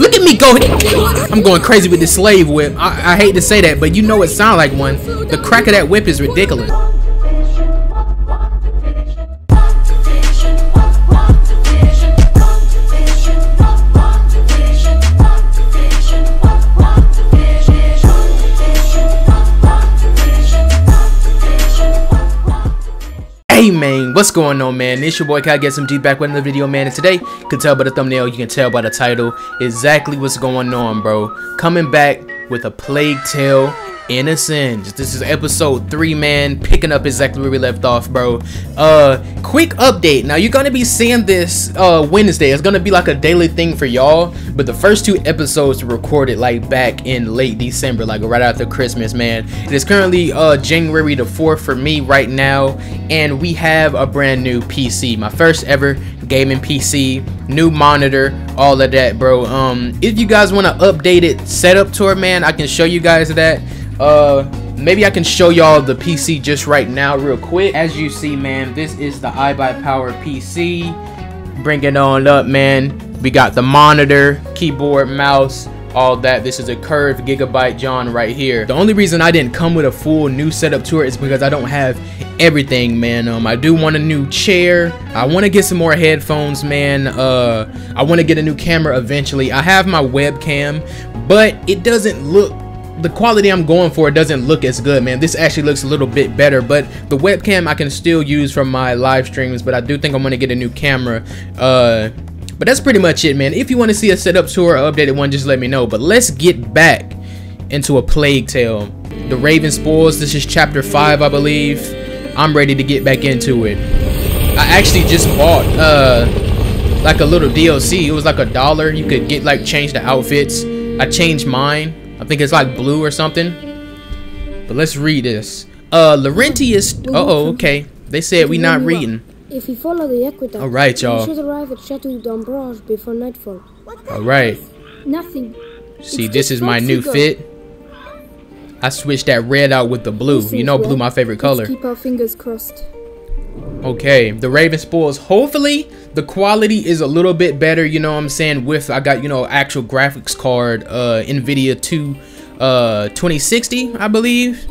Look at me go. I'm going crazy with this slave whip. I, I hate to say that, but you know it sounds like one. The crack of that whip is ridiculous. What's going on man? It's your boy Kage SMG back with another video man and today, you can tell by the thumbnail, you can tell by the title, exactly what's going on bro. Coming back with a Plague Tale Innocence. This is episode 3, man. Picking up exactly where we left off, bro. Uh, quick update. Now, you're gonna be seeing this uh, Wednesday. It's gonna be like a daily thing for y'all. But the first two episodes were recorded like back in late December, like right after Christmas, man. It is currently uh, January the 4th for me right now. And we have a brand new PC. My first ever gaming PC, new monitor, all of that, bro. Um, if you guys want to update it setup tour, man, I can show you guys that. Uh, maybe I can show y'all the PC just right now real quick. As you see, man, this is the iBuyPower PC. Bring it on up, man. We got the monitor, keyboard, mouse, all that. This is a curved Gigabyte John right here. The only reason I didn't come with a full new setup tour is because I don't have everything, man. Um, I do want a new chair. I want to get some more headphones, man. Uh, I want to get a new camera eventually. I have my webcam, but it doesn't look the quality I'm going for doesn't look as good, man. This actually looks a little bit better, but the webcam I can still use from my live streams, but I do think I'm gonna get a new camera. Uh, but that's pretty much it, man. If you want to see a setup tour or updated one, just let me know. But let's get back into a Plague Tale. The Raven Spoils, this is chapter 5, I believe. I'm ready to get back into it. I actually just bought, uh, like a little DLC. It was like a dollar. You could get, like, change the outfits. I changed mine. I think it's like blue or something. But let's read this. Uh, Laurentius. Uh oh, okay. They said we not reading. If we follow the aqueduct, all right, y'all. We should arrive at Chateau d'Ombrage before nightfall. All right. Nothing. See, it's this is my new fit. I switched that red out with the blue. You know, blue my favorite color. Let's keep our fingers crossed. Okay, the Raven Spoils. Hopefully, the quality is a little bit better. You know what I'm saying? With I got you know actual graphics card, uh, Nvidia 2, uh, 2060, I believe.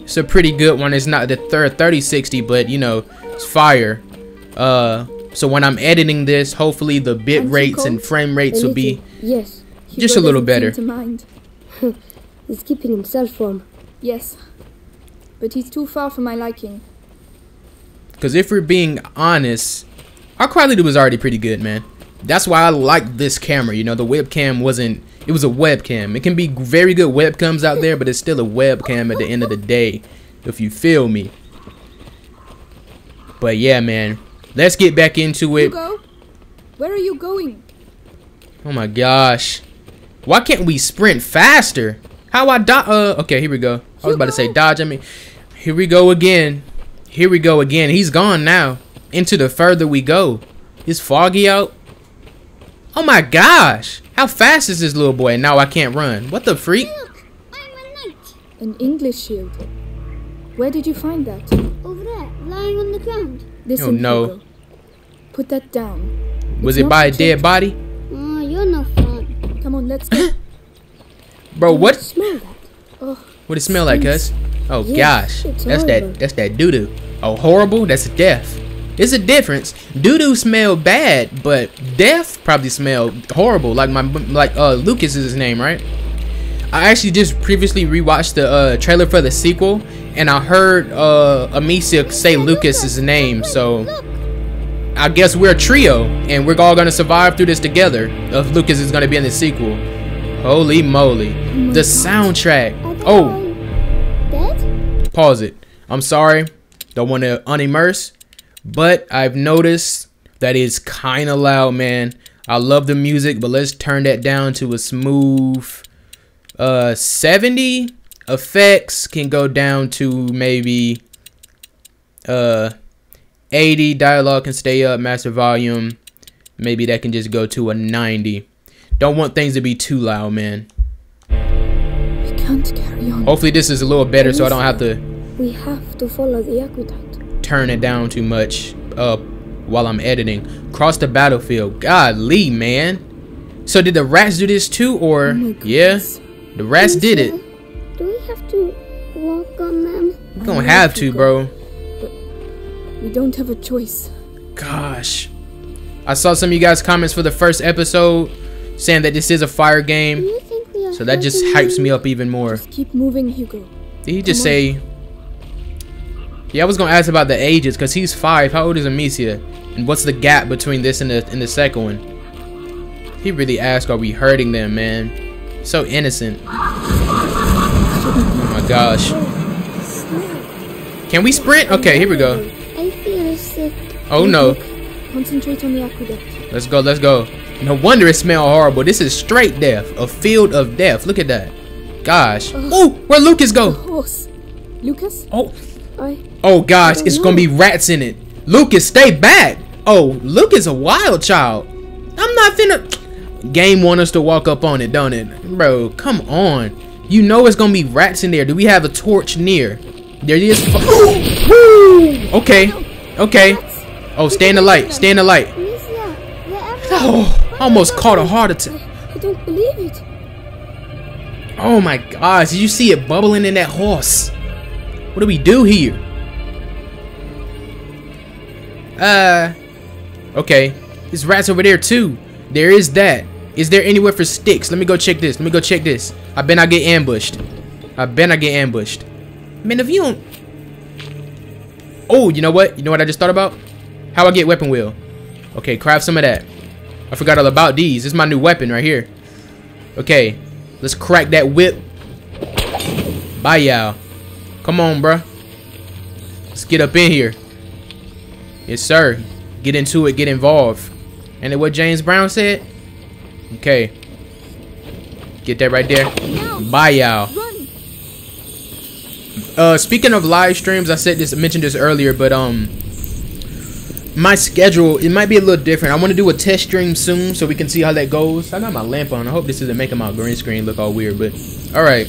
It's a pretty good one. It's not the third 3060, but you know, it's fire. Uh, so when I'm editing this, hopefully the bit rates and frame rates will be yes, just a little better. To mind. he's keeping himself warm. Yes, but he's too far for my liking. Because if we're being honest, our quality was already pretty good, man. That's why I like this camera. You know, the webcam wasn't, it was a webcam. It can be very good webcams out there, but it's still a webcam at the end of the day, if you feel me. But yeah, man, let's get back into it. Hugo, where are you going? Oh my gosh. Why can't we sprint faster? How I dodge? Uh, okay, here we go. I was about to say dodge. I mean, here we go again. Here we go again. He's gone now. Into the further we go. It's foggy out. Oh my gosh. How fast is this little boy? Now I can't run. What the freak? Look, I'm a knight. An English shield. Where did you find that? Over there, lying on the ground. Listen, oh no. Hugo. Put that down. Was It's it by a ah, not dead body? Oh, you're no fun. Come on, let's go. Bro, what? Smell that? oh, What it smell like, cuz? Oh Yes, gosh. That's horrible. that that's that doo-doo. Oh, horrible? That's death. It's a difference. Doo-doo smell bad, but death probably smell horrible. Like my like uh Lucas is his name, right? I actually just previously rewatched the uh, trailer for the sequel, and I heard uh, Amicia say Lucas's name, so I guess we're a trio, and we're all gonna survive through this together. If Lucas is gonna be in the sequel, holy moly, the soundtrack. Oh, dead? pause it. I'm sorry, don't want to unimmerse, but I've noticed that it's kind of loud, man. I love the music, but let's turn that down to a smooth uh 70 effects can go down to maybe uh 80 dialogue can stay up master volume maybe that can just go to a 90 don't want things to be too loud man we can't carry on. hopefully this is a little better so i don't have to We have to follow the aqueduct. Turn it down too much uh while i'm editing cross the battlefield god lee man So did the rats do this too, or Oh yeah, the rats did it. Do we have to walk on them? We're gonna have to, bro. We don't have a choice. Gosh, I saw some of you guys' comments for the first episode saying that this is a fire game, you think we are so that just hypes me up even more. Keep moving, Hugo. Did he just Come on. Yeah, I was gonna ask about the ages because he's five. How old is Amicia? And what's the gap between this and the and the second one? He really asked, "Are we hurting them, man?" So innocent. Oh my gosh. Can we sprint? Okay, here we go. I feel sick. Oh no. Concentrate on the aqueduct. Let's go. Let's go. No wonder it smelled horrible. This is straight death. A field of death. Look at that. Gosh. Oh, where Lucas go? Lucas? Oh. I. Oh gosh, it's gonna be rats in it. Lucas, stay back. Oh, Lucas a wild child. I'm not finna. Game want us to walk up on it, don't it? Bro, come on. You know it's gonna be rats in there. Do we have a torch near? There is. Woo! Okay. Okay. Oh, stay in the light. Stay in the light. Oh, almost caught a heart attack. I don't believe it. Oh my gosh, did you see it bubbling in that horse? What do we do here? Uh, okay. There's rats over there too. There is that. Is there anywhere for sticks? Let me go check this. Let me go check this. I bet I get ambushed. I bet I get ambushed. Man, if you don't... Oh, you know what? You know what I just thought about? How I get weapon wheel. Okay, craft some of that. I forgot all about these. This is my new weapon right here. Okay, let's crack that whip. Bye, y'all. Come on, bruh. Let's get up in here. Yes, sir. Get into it. Get involved. And what James Brown said? Okay. Get that right there. Bye, y'all. Uh, speaking of live streams, I said this, mentioned this earlier, but um, my schedule it might be a little different. I want to do a test stream soon, so we can see how that goes. I got my lamp on. I hope this isn't making my green screen look all weird, but all right.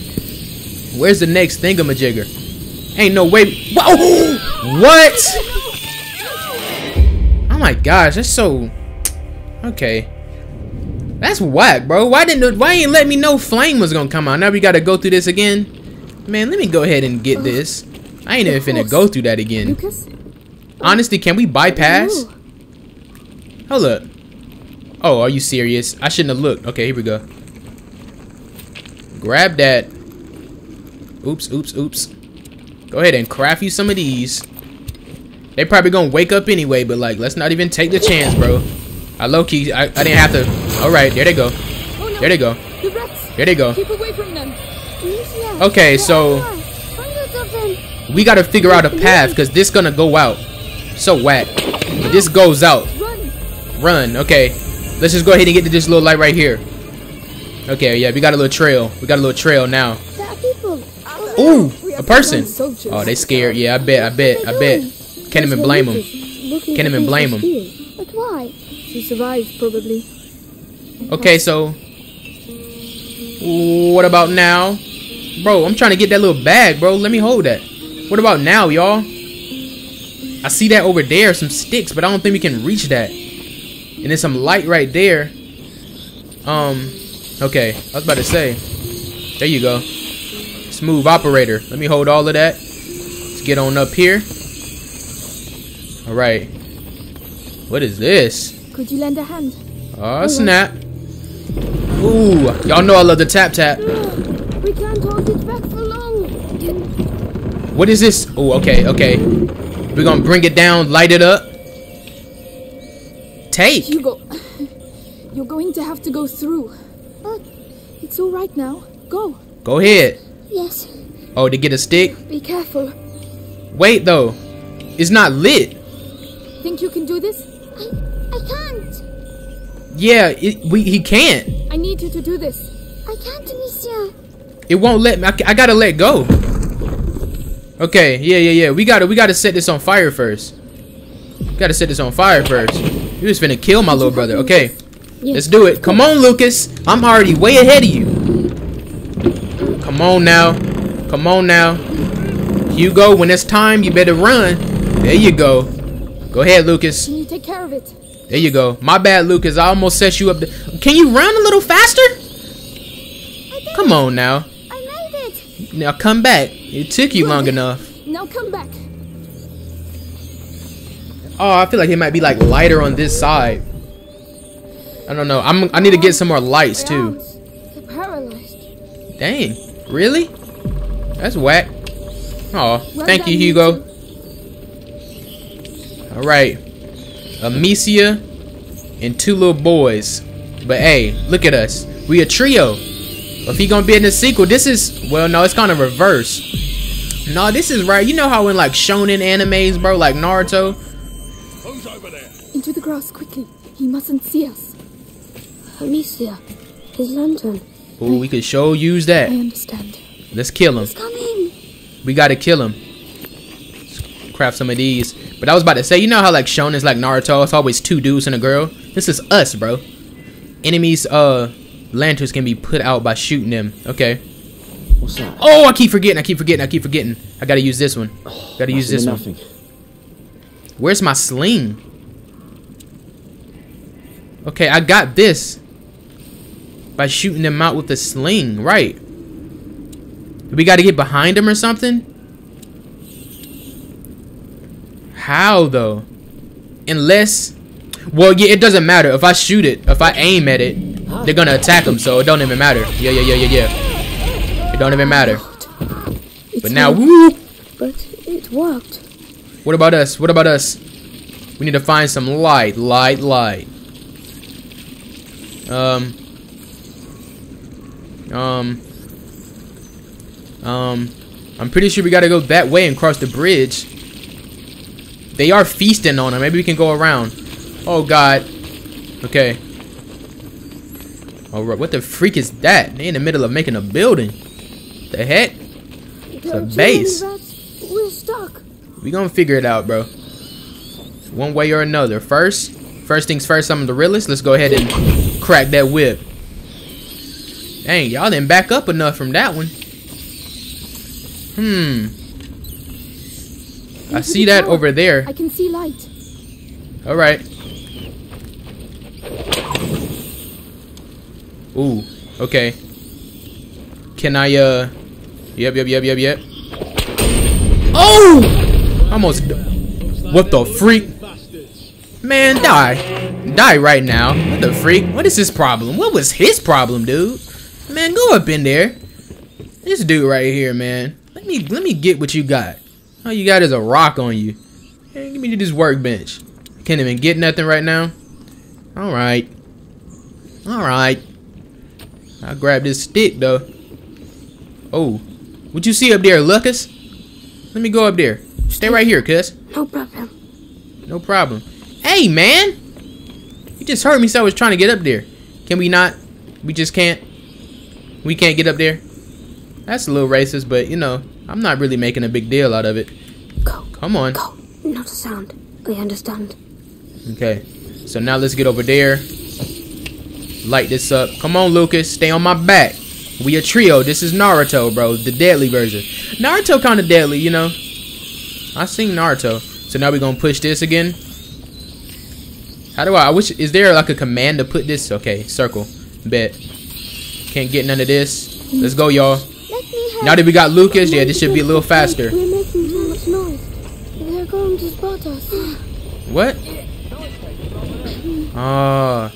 Where's the next thingamajigger? Ain't no way. Whoa! What? Oh my gosh, that's so. Okay. That's whack, bro. Why didn't why ain't let me know flame was gonna come out? Now we gotta go through this again. Man, let me go ahead and get this. I ain't even finna go through that again. Lucas? Honestly, can we bypass? Hold up. Oh, are you serious? I shouldn't have looked. Okay, here we go. Grab that. Oops, oops, oops. Go ahead and craft you some of these. They probably gonna wake up anyway, but like, let's not even take the chance, bro. I low key, I, I didn't have to. All right, there they go. Oh no! There they go. The! There they go. Keep away from them! Okay, so- wherever. Hundreds of them. We gotta figure out a path because this gonna go out. So whack. But this goes out. Run! Run. Okay. Let's just go ahead and get to this little light right here. Okay, yeah, we got a little trail. We got a little trail now. There are people. Ooh, a person. to find soldiers. Oh, they scared. Yeah, I bet. I bet. I bet. Can't even blame him. Can't even blame him. But why? To survived, probably. Okay, so what about now, bro? I'm trying to get that little bag, bro. Let me hold that. What about now, y'all? I see that over there, some sticks, but I don't think we can reach that. And there's some light right there. Um, okay. I was about to say. There you go. Smooth operator. Let me hold all of that. Let's get on up here. All right. What is this? Could you lend a hand? Oh, snap. Ooh, y'all know I love the tap tap. We can't hold it back for long. What is this? Oh, okay, okay. We're gonna bring it down, light it up. Take. Hugo, you're going to have to go through. But It's all right now. Go. Go ahead. yes, Oh, to get a stick? Be careful. Wait, though. It's not lit. Think you can do this? I, I can't. Yeah, it, we he can't. I need you to do this. I can't, Amicia. It won't let me. I, I gotta let go. Okay, yeah, yeah, yeah. We gotta, we gotta set this on fire first. We Gotta set this on fire first. You're just finna kill my little brother. Okay, let's do it. Come on, Lucas. I'm already way ahead of you. Come on now. Come on now. Hugo, when it's time, you better run. There you go. Go ahead, Lucas. Can you take care of it? There you go. My bad, Lucas. I almost set you up. To... Can you run a little faster? Come on now. I made it. Now come back. It took you long enough. Now come back. Oh, I feel like it might be like lighter on this side. I don't know. I'm. I need to get some more lights too. arms, they're paralyzed. Dang. Really? That's whack. Oh, thank you, Hugo. All right. Amicia and two little boys. But hey, look at us. We a trio. If he gonna be in the sequel, this is well, no, it's kind of reverse. No, this is right. You know how in like shonen animes, bro, like Naruto. Who's over there? Into the grass quickly. He mustn't see us. Amicia, his lantern. Oh, we could show use that. I that. understand. Let's kill him. He's Coming. We gotta kill him. Let's craft some of these. But I was about to say, you know how like shonen is like Naruto, it's always two dudes and a girl. This is us, bro. Enemies, uh, lanterns can be put out by shooting them. Okay. What's that? Oh, I keep forgetting. I keep forgetting. I keep forgetting. I gotta use this one. Gotta use this one. Nothing. Where's my sling? Okay, I got this by shooting them out with the sling. Right. We got to get behind them or something? How though? Unless, well, yeah, it doesn't matter if I shoot it. If I aim at it, they're gonna attack them, so it don't even matter. Yeah, yeah, yeah, yeah, yeah. It don't even matter. But now, woo! But it worked. What about us? What about us? We need to find some light, light, light. Um. Um. Um. I'm pretty sure we gotta go that way and cross the bridge. They are feasting on her. Maybe we can go around. Oh God. Okay. Alright, what the freak is that? They in the middle of making a building. The heck? It's a base. We're stuck. We gonna figure it out, bro. One way or another. First, first things first, I'm the realist. Let's go ahead and crack that whip. Dang, y'all didn't back up enough from that one. Hmm. I see that over there. I can see light. All right. Ooh. Okay. Can I? Uh. Yep. Yep. Yep. Yep. Yep. Oh! Almost. What the freak? Man, die. Die right now. What the freak? What is his problem? What was his problem, dude? Man, go up in there. This dude right here, man. Let me let me get what you got. All you got is a rock on you. Hey, give me this workbench. Can't even get nothing right now. All right. All right. I'll grab this stick though. Oh, what you see up there, Lucas? Let me go up there. Stay right here, cuz. No problem. No problem. Hey, man! You just hurt me, so I was trying to get up there. Can we not? We just can't? We can't get up there? That's a little racist, but you know, I'm not really making a big deal out of it. Go. Come on. Go. Not a sound. I understand. Okay. So now let's get over there. Light this up. Come on, Lucas. Stay on my back. We a trio. This is Naruto, bro. The deadly version. Naruto kind of deadly, you know. I seen Naruto. So now we're going to push this again. How do I? I wish. Is there like a command to put this? Okay. Circle. Bet. Can't get none of this. Let's go, y'all. Let me help. Now that we got Lucas, yeah, this should be a little faster. We're making too much noise. They're going to spot us. What? Ah.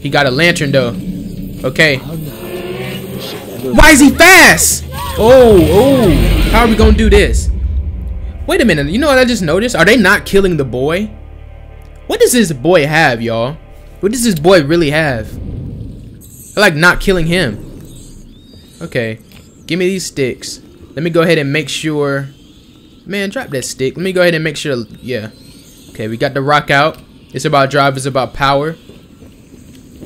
he got a lantern though. Okay. Why is he fast? Oh, oh. How are we gonna do this? Wait a minute. You know what I just noticed? Are they not killing the boy? What does this boy have, y'all? What does this boy really have? They're like not killing him. Okay. Give me these sticks. Let me go ahead and make sure. Man, drop that stick. Let me go ahead and make sure. Yeah. Okay, we got the rock out. It's about drive, it's about power.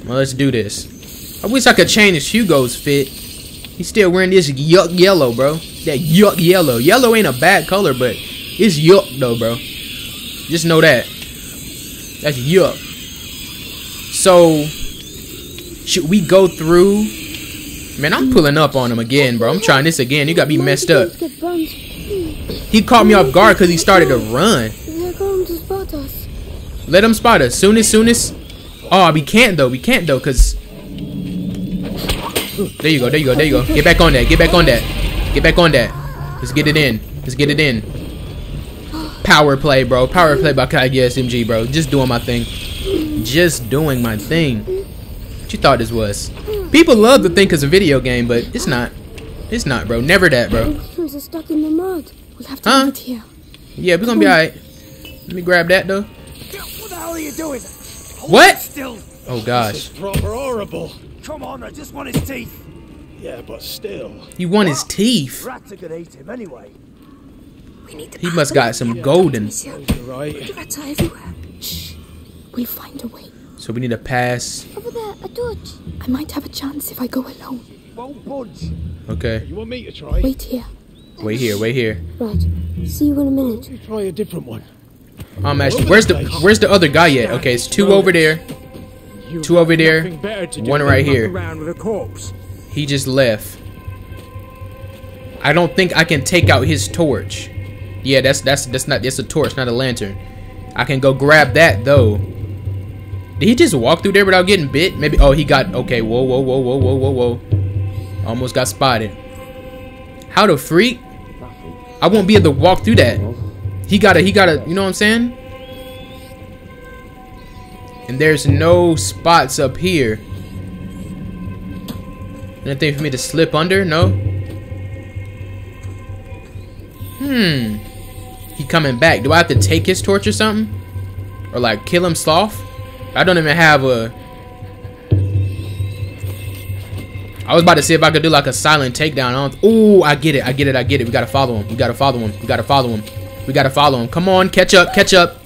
Well, let's do this. I wish I could change Hugo's fit. He's still wearing this yuck yellow, bro. That yuck yellow. Yellow ain't a bad color, but it's yuck though, bro. Just know that. That's yuck. So, should we go through? Man, I'm pulling up on him again, bro. I'm trying this again. You got me messed up. He caught me off guard because he started to run. Spot us. Let him spot us. Soon as, soon as. Oh, we can't though. We can't though, cause. There you go. There you go. There you go. Get back on that. Get back on that. Get back on that. Let's get it in. Let's get it in. Power play, bro. Power play by Kage SMG, bro. Just doing my thing. Just doing my thing. What you thought this was? People love to think it's a video game, but it's not. It's not, bro. Never that, bro. Who's are stuck in the mud? We'll have to Huh? it here. Yeah, we're gonna be hmm. alright. Let me grab that though. What the hell are you doing? What? Still. Oh gosh. Proper horrible. Come on, I just want his teeth. Yeah, but still. You want his teeth. Rats are gonna eat him anyway. We need to He must the got some here, golden. Right. Rats are everywhere. Shh. We'll find a way. So we need a pass. Over there, a torch. I might have a chance if I go alone. Won't budge. Okay. You want me to try? Wait here. Wait here. Wait here. Right. See you in a minute. Let me try a different one. I'm actually. Where's the Where's the other guy yet? Okay, it's two over there. Two over there, nothing better to do one right here. Around with a corpse. He just left. I don't think I can take out his torch. Yeah, that's that's that's not. It's a torch, not a lantern. I can go grab that though. Did he just walk through there without getting bit? Maybe. Oh, he got. Okay. Whoa, whoa, whoa, whoa, whoa, whoa, whoa. Almost got spotted. How the freak? I won't be able to walk through that. He gotta. He gotta. You know what I'm saying? And there's no spots up here. Anything for me to slip under? No. Hmm. He coming back. Do I have to take his torch or something? Or like kill him sloth? I don't even have a. I was about to see if I could do like a silent takedown. I. Ooh, I get it. I get it. I get it. We gotta follow him. We gotta follow him. We gotta follow him. We gotta follow him. Come on, catch up, catch up.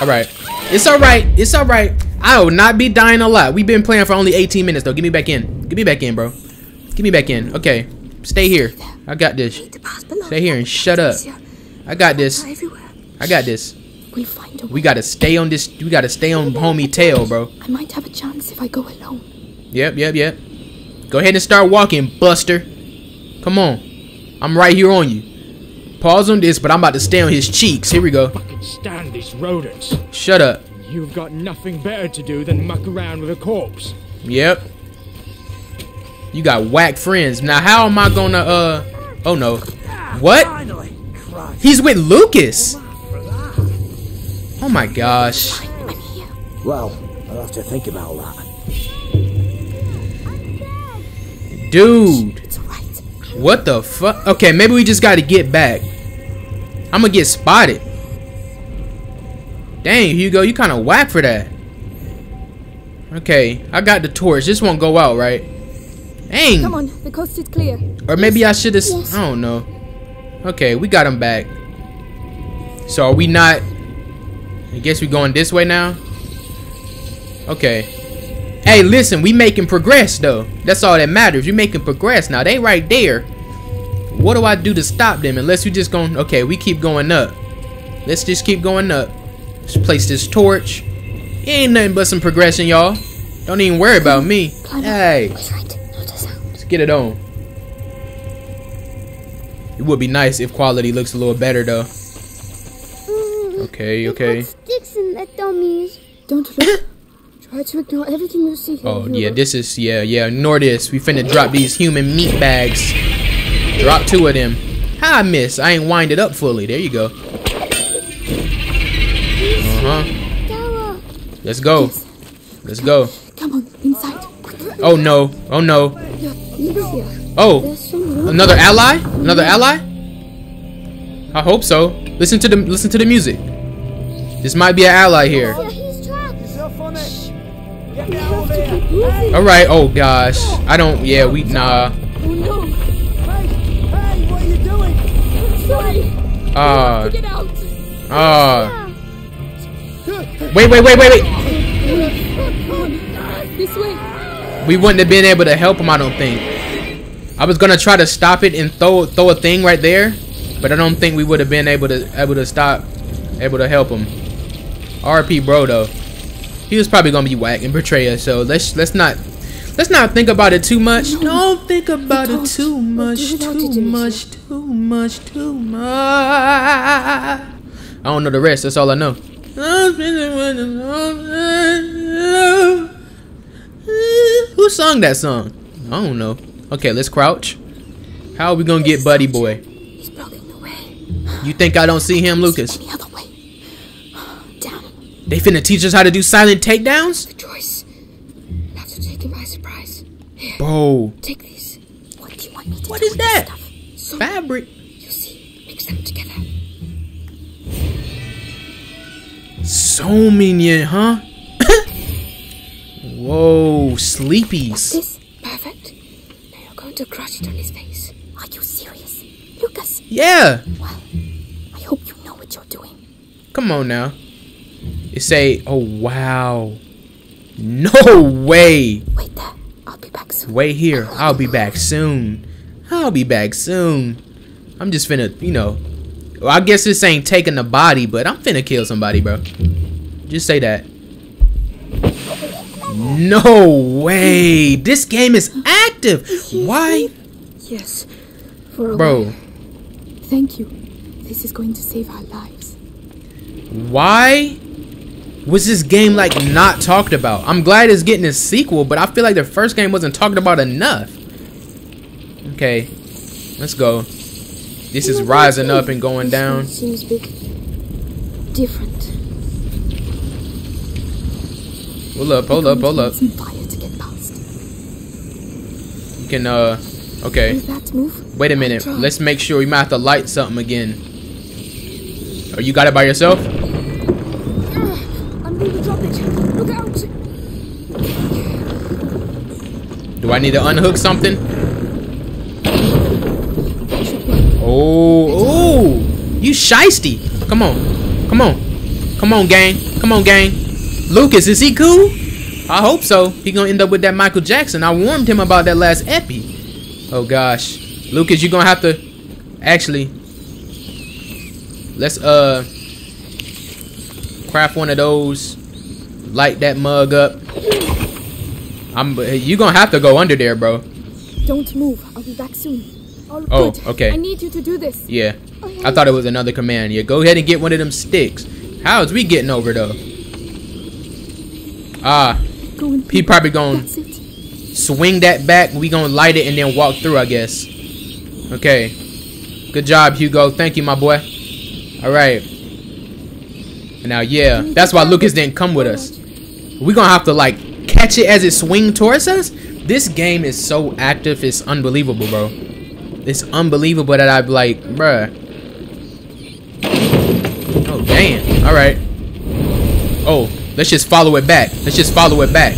All right. It's all right. It's all right. I will not be dying a lot. We've been playing for only 18 minutes though. Get me back in. Get me back in, bro. Get me back in. Okay. Stay here. I got this. Stay here and shut up. I got this. I got this. We'll find a way. We gotta stay on this. We gotta stay on homie tail, bro. I might have a chance if I go alone. Yep, yep, yep. Go ahead and start walking, Buster. Come on. I'm right here on you. Pause on this, but I'm about to stay on his cheeks. Here we go. Fucking stand these rodents. Shut up. You've got nothing better to do than muck around with a corpse. Yep. You got whack friends. Now how am I gonna uh oh no. What? He's with Lucas. Oh my gosh. Well, I'll have to think about that. Dude. What the fuck? Okay, maybe we just gotta get back. I'm gonna get spotted. Dang, Hugo, you kind of whack for that. Okay, I got the torch. This won't go out, right? Dang. Come on, the coast is clear. Or maybe I should have. Yes. I don't know. Okay, we got him back. So are we not? I guess we going this way now. Okay. Hey, listen, we making progress though. That's all that matters. We making progress now. They right there. What do I do to stop them? Unless we just going. Okay, we keep going up. Let's just keep going up. Let's place this torch. It Ain't nothing but some progression, y'all. Don't even worry about me. Hey. Let's get it on. It would be nice if quality looks a little better though. Okay, They okay. put sticks in the dummies. Don't look. Try to ignore everything you see here. Oh Hugo. yeah, this is yeah, yeah. Ignore this. We finna drop these human meat bags. Drop two of them. How I miss? I ain't wind it up fully. There you go. Uh huh. Let's go. Let's go. Come on, inside. Oh no. Oh no. Oh, another ally? Another ally? I hope so. Listen to the listen to the music. This might be an ally here. Yeah, he's trapped. Yourself on it. Get We me out have of to here. keep moving. All right. Oh gosh. I don't. Yeah. We nah. Oh no. Hey, hey, what are you doing? Sorry. Ah. Get. Ah. Wait. Wait. Wait. Wait. Wait. This way. We wouldn't have been able to help him. I don't think. I was gonna try to stop it and throw throw a thing right there, but I don't think we would have been able to able to stop, able to help him. RP bro though, he was probably gonna be whack and betray us. So let's let's not let's not think about it too much. Don't think about it too much, too much, too much, too much. I don't know the rest. That's all I know. Who sung that song? I don't know. Okay, let's crouch. How are we gonna get Buddy Boy? He's blocking the way. You think I don't see him, Lucas? The other way. Damn. They finna teach us how to do silent takedowns? The choice. You'll to take him by surprise. Here, Bro, take these. What do you want me to What is that? So fabric. you see, mix them together. Somnum, huh? Whoa, sleepies. This perfect. Now you're going to crush it on his face. Are you serious, Lucas? Yeah. Well, I hope you know what you're doing. Come on now. It say, oh wow. No way. Wait there. I'll be back soon. Wait here. I'll be back soon. I'll be back soon. I'm just finna, you know. Well, I guess this ain't taking the body, but I'm finna kill somebody, bro. Just say that. No way. This game is active. Why? Yes. For Bro, while. Thank you. This is going to save our lives. why was this game like not talked about? I'm glad it's getting a sequel, but I feel like the first game wasn't talked about enough. Okay, let's go. This is rising up and going down. Seems big. Different. Hold up, hold up, hold up. Some fire to get past. You can, uh, okay. Wait a minute. Let's make sure we might have to light something again. Oh, you got it by yourself? Do I need to unhook something? Oh, oh, you shisty. Come on, come on, come on, gang, come on, gang. Lucas, is he cool? I hope so. He gonna end up with that Michael Jackson. I warned him about that last epi. Oh gosh, Lucas, you gonna have to actually. Let's uh craft one of those. Light that mug up. I'm. You gonna have to go under there, bro. Don't move. I'll be back soon. All Oh, good. okay. I need you to do this. Yeah. I thought it was another command. Yeah, go ahead and get one of them sticks. How is we getting over though? Ah, he probably gonna swing that back. We gonna light it and then walk through, I guess. Okay. Good job, Hugo. Thank you, my boy. All right. Now, yeah, that's why Lucas didn't come with us. We gonna have to like catch it as it swing towards us. This game is so active. It's unbelievable, bro. It's unbelievable that I'm like, bruh. Oh damn! All right. Oh, let's just follow it back. Let's just follow it back.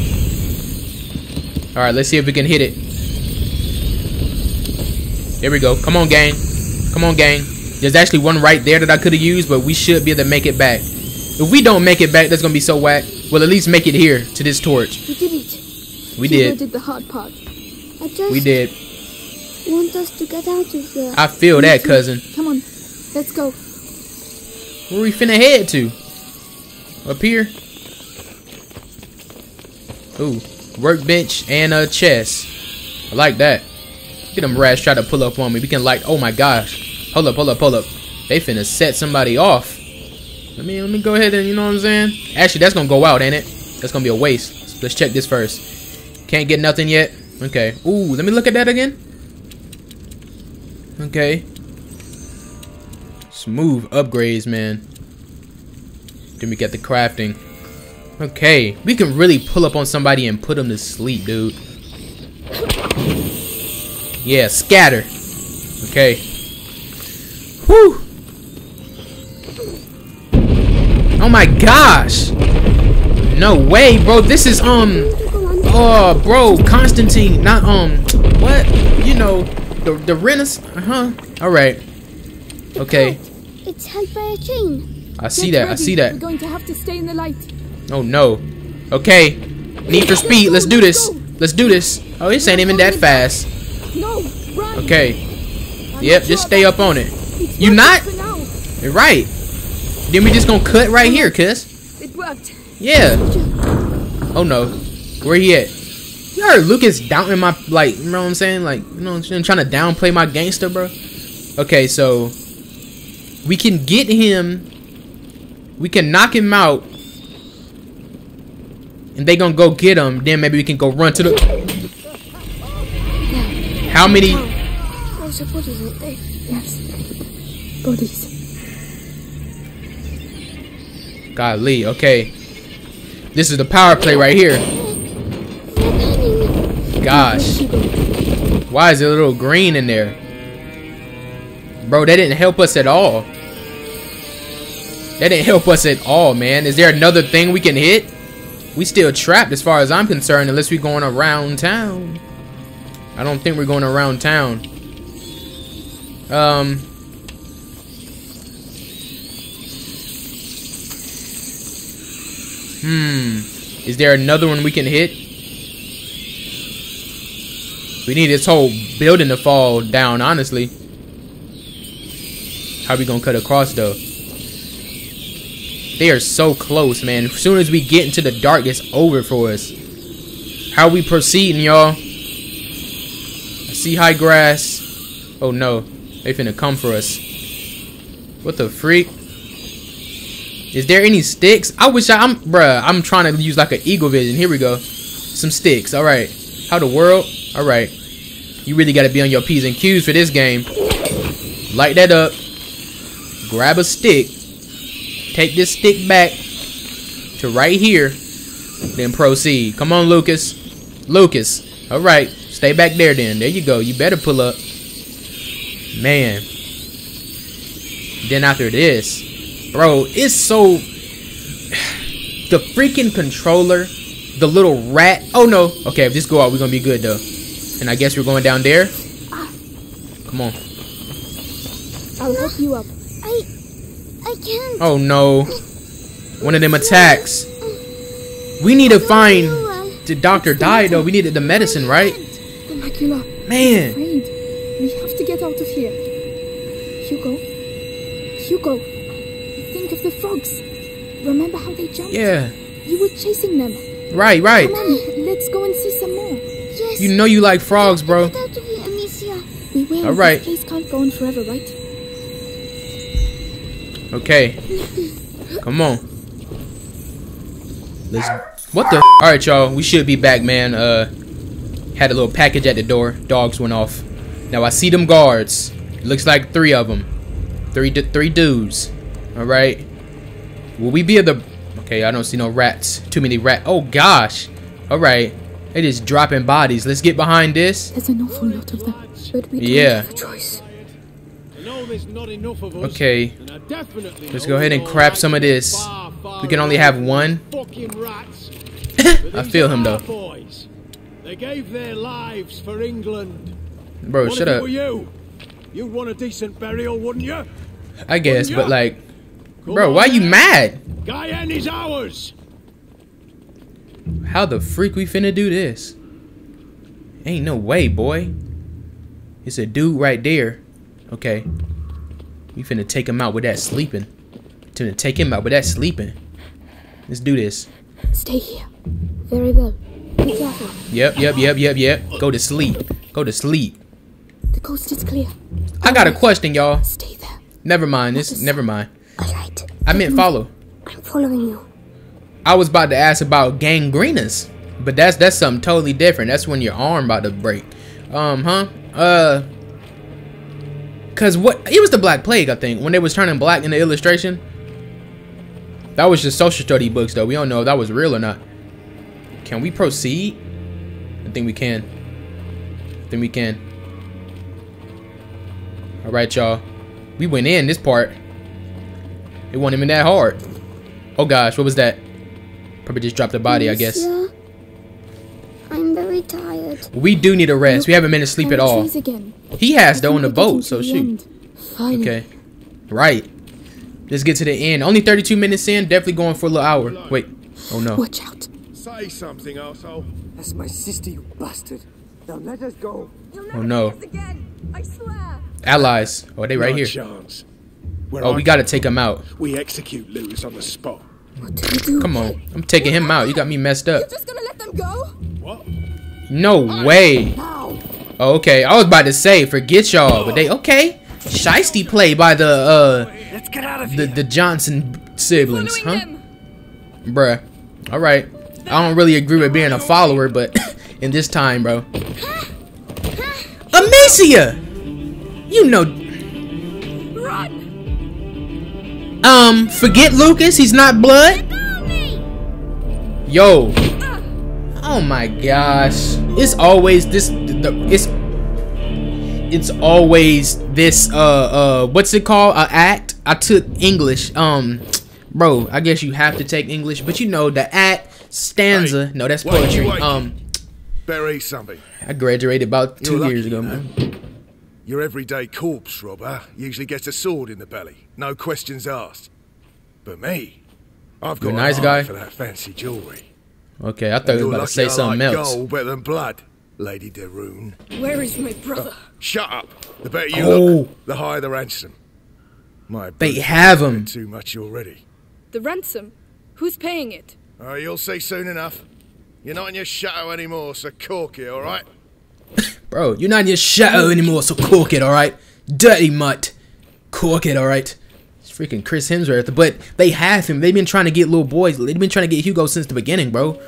All right, let's see if we can hit it. There we go. Come on, gang. Come on, gang. There's actually one right there that I could have used, but we should be able to make it back. If we don't make it back, that's gonna be so whack. We'll at least make it here to this torch. We did it. We did. did the hard part. I just We did. want us to get out of here. I feel that, cousin. Come on. Let's go. Where we finna head to? Up here? Ooh, workbench and a chest. I like that. Get them rats try to pull up on me. We can like, oh my gosh. Hold up, hold up, hold up. They finna set somebody off. Let me let me go ahead and you know what I'm saying. Actually, that's gonna go out, ain't it? That's gonna be a waste. Let's check this first. Can't get nothing yet. Okay. Ooh, let me look at that again. Okay. Smooth upgrades, man. Then we get the crafting. Okay, we can really pull up on somebody and put them to sleep, dude. Yeah, scatter. Okay. Whew. My gosh. No way, bro. This is, um, oh, bro, Constantine. Not, um, what? You know, the, the Renaissance. Uh huh. All right. Okay. It's held by a chain. I see Get that. I see that. We're going to have to stay in the light. Oh no. Okay. Need for speed. Let's do this. Let's do this. Oh, this ain't even that fast. No. Okay. Yep, just stay up on it. You not? You're right. Then we just gonna cut right here, uh-huh. cuz. It worked. Yeah. Oh no. Where he at? You heard Lucas doubting my like, you know what I'm saying? Like, you know I'm? Trying to downplay my gangster, bro. Okay, so we can get him We can knock him out. And they gonna go get him. Then maybe we can go run to the... How many... Bodies, Golly, okay. This is the power play right here. Gosh. Why is it a little green in there? Bro, that didn't help us at all. That didn't help us at all, man. Is there another thing we can hit? We still trapped as far as I'm concerned unless we're going around town. I don't think we're going around town. Um... Hmm. Is there another one we can hit? We need this whole building to fall down, honestly. How we gonna cut across, though? They are so close, man. As soon as we get into the dark, it's over for us. How we proceeding, y'all? I see high grass. Oh, no. They finna come for us. What the freak? Is there any sticks? I wish I, I'm, bruh, I'm trying to use like an eagle vision. Here we go. Some sticks. All right. How the world? All right. You really got to be on your P's and Q's for this game. Light that up. Grab a stick. Take this stick back to right here. Then proceed. Come on, Lucas. Lucas. All right. Stay back there then. There you go. You better pull up. Man. Then after this, Bro, it's so... The freaking controller, the little rat... Oh, no. Okay, if this go out, we're going to be good, though. And I guess we're going down there. Come on. I'll hook you up. I. I can't. Oh, no. One of them attacks. We need to find... The doctor died, though. We needed the medicine, right? Macula. Man. We have to get out of here. Hugo. Hugo. The frogs. Remember how they jumped? Yeah. You were chasing them. Right, right. Come on, let's go and see some more. Yes. You know you like frogs, bro. Get out of here, Amicia. We will. All right. This place can't go on forever, right? Okay. Come on. Let's. What the? All right, y'all. We should be back, man. Uh, had a little package at the door. Dogs went off. Now I see them guards. Looks like three of them. Three, three dudes. All right. Will we be able to? Okay, I don't see no rats. Too many rat. Oh gosh. All right. They just dropping bodies. Let's get behind this. There's an awful lot of them. But we Yeah. don't have a choice. I know there's not enough of us. Okay. and I definitely Let's go ahead and you're crap some of this. far, far We can only have one. I feel him though. They gave their lives for England. Bro, what shut up. were you? You'd want a decent burial, wouldn't you? I guess, but like, Come bro, on, why you then. mad? Guyenne is ours. How the freak we finna do this? Ain't no way, boy. It's a dude right there. Okay. We finna take him out with that sleeping. Finna take him out with that sleeping. Let's do this. Stay here. Very well. Be careful. Yep, yep, yep, yep, yep. Go to sleep. Go to sleep. The coast is clear. I got a question, y'all. Stay there. Never mind. This. Never mind. All right. I meant follow. I'm following you. I was about to ask about gangrenous, but that's that's something totally different. That's when your arm about to break. Um, huh? Uh, cause what? It was the Black Plague, I think, when they was turning black in the illustration. That was just social study books, though. We don't know if that was real or not. Can we proceed? I think we can. I think we can. All right, y'all. We went in this part. It wasn't even that hard. Oh gosh, what was that? Probably just dropped a body, I guess. Amicia, I'm very tired. We do need a rest. We haven't been to sleep at all. trees again. He has though on the boat, so the shoot. Okay. Right. Let's get to the end. Only 32 minutes in. Definitely going for a little hour. Wait. Oh no. Watch out. Say something, arsehole. That's my sister, you bastard. Now let us go. Oh no. Again, I swear. Allies. Oh, they right No here. chance. Where Oh, I we gotta take him out. We execute Lewis on the spot. What do we do? Come on. I'm taking him out. You got me messed up. You're Just gonna let them go? What? No way. Oh, okay. I was about to say, forget y'all, but they okay. Shiesty play by the uh Let's get out of the the Johnson siblings, huh? Following them. Bruh. Alright. I don't really agree with being a follower, but in this time, bro. Amicia! You know. Run. Um, forget Lucas, he's not blood. Yo. Oh my gosh. It's always this the, it's it's always this uh uh what's it called? A act. I took English. Um bro, I guess you have to take English, but you know the act stanza. No, that's poetry. Um eat something. I graduated about two years ago, man. Man. Your everyday corpse robber usually gets a sword in the belly. No questions asked. But me, I've got You're a nice guy. for that fancy jewellery. Okay, I thought you were about to lucky say I something like else. gold better than blood, Lady de Rune. Where is my brother? Shut up. The better you Oh. look, the higher the ransom. My They brother's have paid him. Too much already. The ransom. Who's paying it? Oh, you'll see soon enough. You're not in your shadow anymore, so cork it, all right? Bro, you're not in your shadow anymore, so cork it, alright? Dirty mutt. Cork it, alright? It's freaking Chris Hemsworth, but they have him. They've been trying to get little boys. They've been trying to get Hugo since the beginning, bro.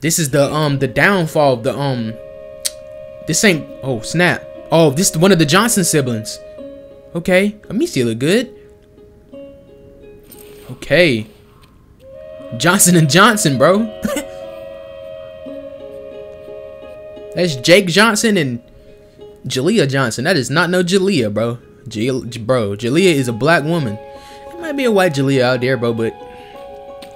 This is the um the downfall of the um this ain't oh snap. Oh, this is one of the Johnson siblings. Okay. Amicia look good. Okay. Johnson and Johnson, bro. That's Jake Johnson and Jalea Johnson. That is not no Jalea, bro. J- bro, Jalea is a black woman. There might be a white Jalea out there, bro, but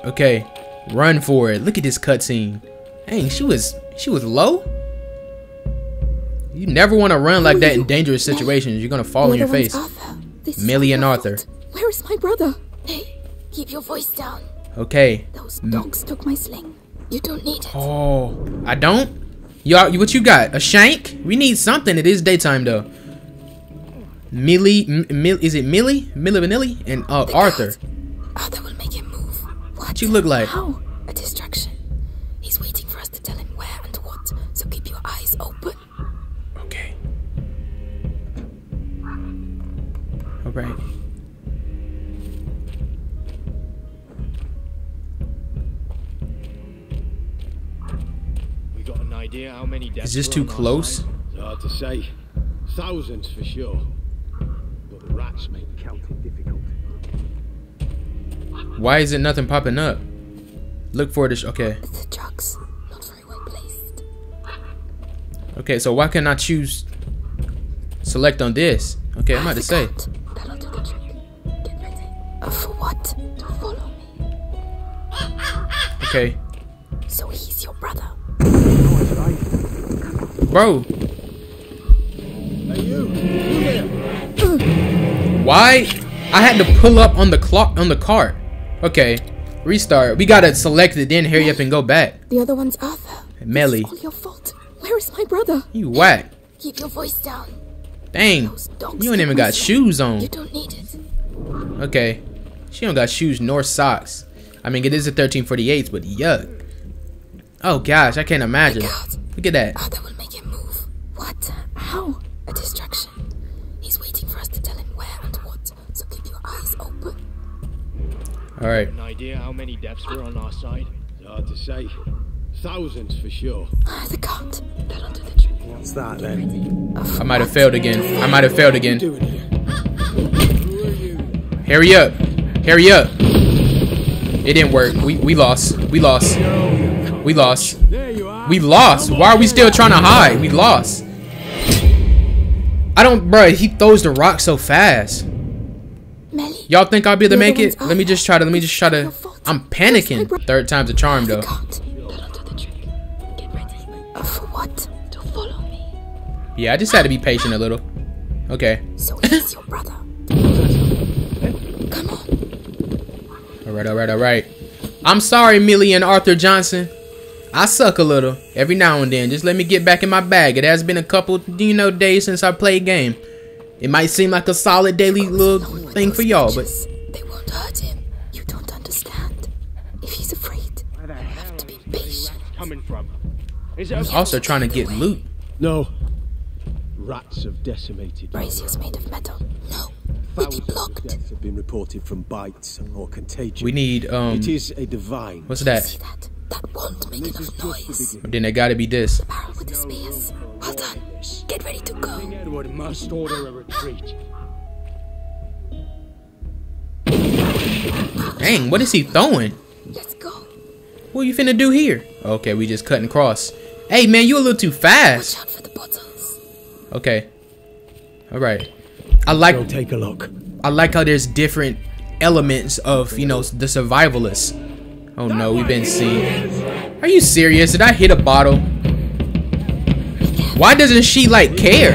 okay, run for it. Look at this cutscene. Dang, she was she was low. You never want to run like that in dangerous situations. You're gonna fall on your face. Millie and Arthur. Where is my brother? Hey, keep your voice down. Okay. Those dogs took my sling. You don't need it. Oh, I don't. Y'all, what you got? A shank? We need something. It is daytime though. Millie, is it Millie, Millie Vanilli, and uh, Arthur? Arthur will make him move. What? What you look like? How? Idea how many deaths Is this too close? It's hard to say. Thousands for sure. But the rats make counting difficult. Why is it nothing popping up? Look for this. Okay. The drugs, not very well placed. Okay. So why can't I choose? Select on this. Okay, I'm about to say. That'll do the trick. Get ready. Uh, for what? To follow me. Okay, So he's your brother. bro. Hey, you! You there! Why? I had to pull up on the clock on the cart. Okay, restart. We gotta select it, then hurry up and go back. The other one's Arthur. Mélie, It's all your fault. Where is my brother? you whack. Keep your voice down. Dang, you ain't even got sling. shoes on. You don't need it. Okay, she don't got shoes nor socks. I mean, it is a 1348, but yuck. Oh gosh, I can't imagine. Look at that. Arthur will make him move. What? How? A distraction. He's waiting for us to tell him where and what, so keep your eyes open. All right. An idea how many deaths were on our side? It's hard to say. Thousands for sure. Ah, the cart. That'll do the trick. What's that then? I might have failed again. I might have failed again. Hurry up. Hurry up. It didn't work. We we lost. We lost. We lost. There you are. We lost. Why are we still trying to hide? We lost. I don't, bruh. He throws the rock so fast. Y'all think I'll be able to make it? Let me just try to. Let me just try to. I'm panicking. Third time's a charm, though. cart. That'll do the trick. Get ready. Oh, for what? To follow me. Yeah, I just had to be patient a little. Okay. So he's your brother. Come on. All right. All right. All right. I'm sorry, Millie and Arthur Johnson. I suck a little every now and then. Just let me get back in my bag. It has been a couple, you know, days since I played game. It might seem like a solid daily little thing for y'all, but. They won't hurt him. You don't understand. If he's afraid, you have to be patient. Coming from? Is it also trying to get loot. No. Rats have decimated. Brazier's made of metal. No. Thousands of deaths have been reported from bites or contagion. We need um. It is a divine. What's that? See that? That won't make And this is enough noise. beginning. Then it gotta be this. Barrel with the spears. Well done. Get ready to go. Edward must order a retreat. Dang, what is he throwing? Let's go. What you finna do here? Okay, we just cut and cross. Hey man, you a little too Watch fast. out for the bottles. Okay. All right. I like Go take a look. I like how there's different elements of you know the survivalists. Oh no, we've been seen. Are you serious? Did I hit a bottle? Why doesn't she like care?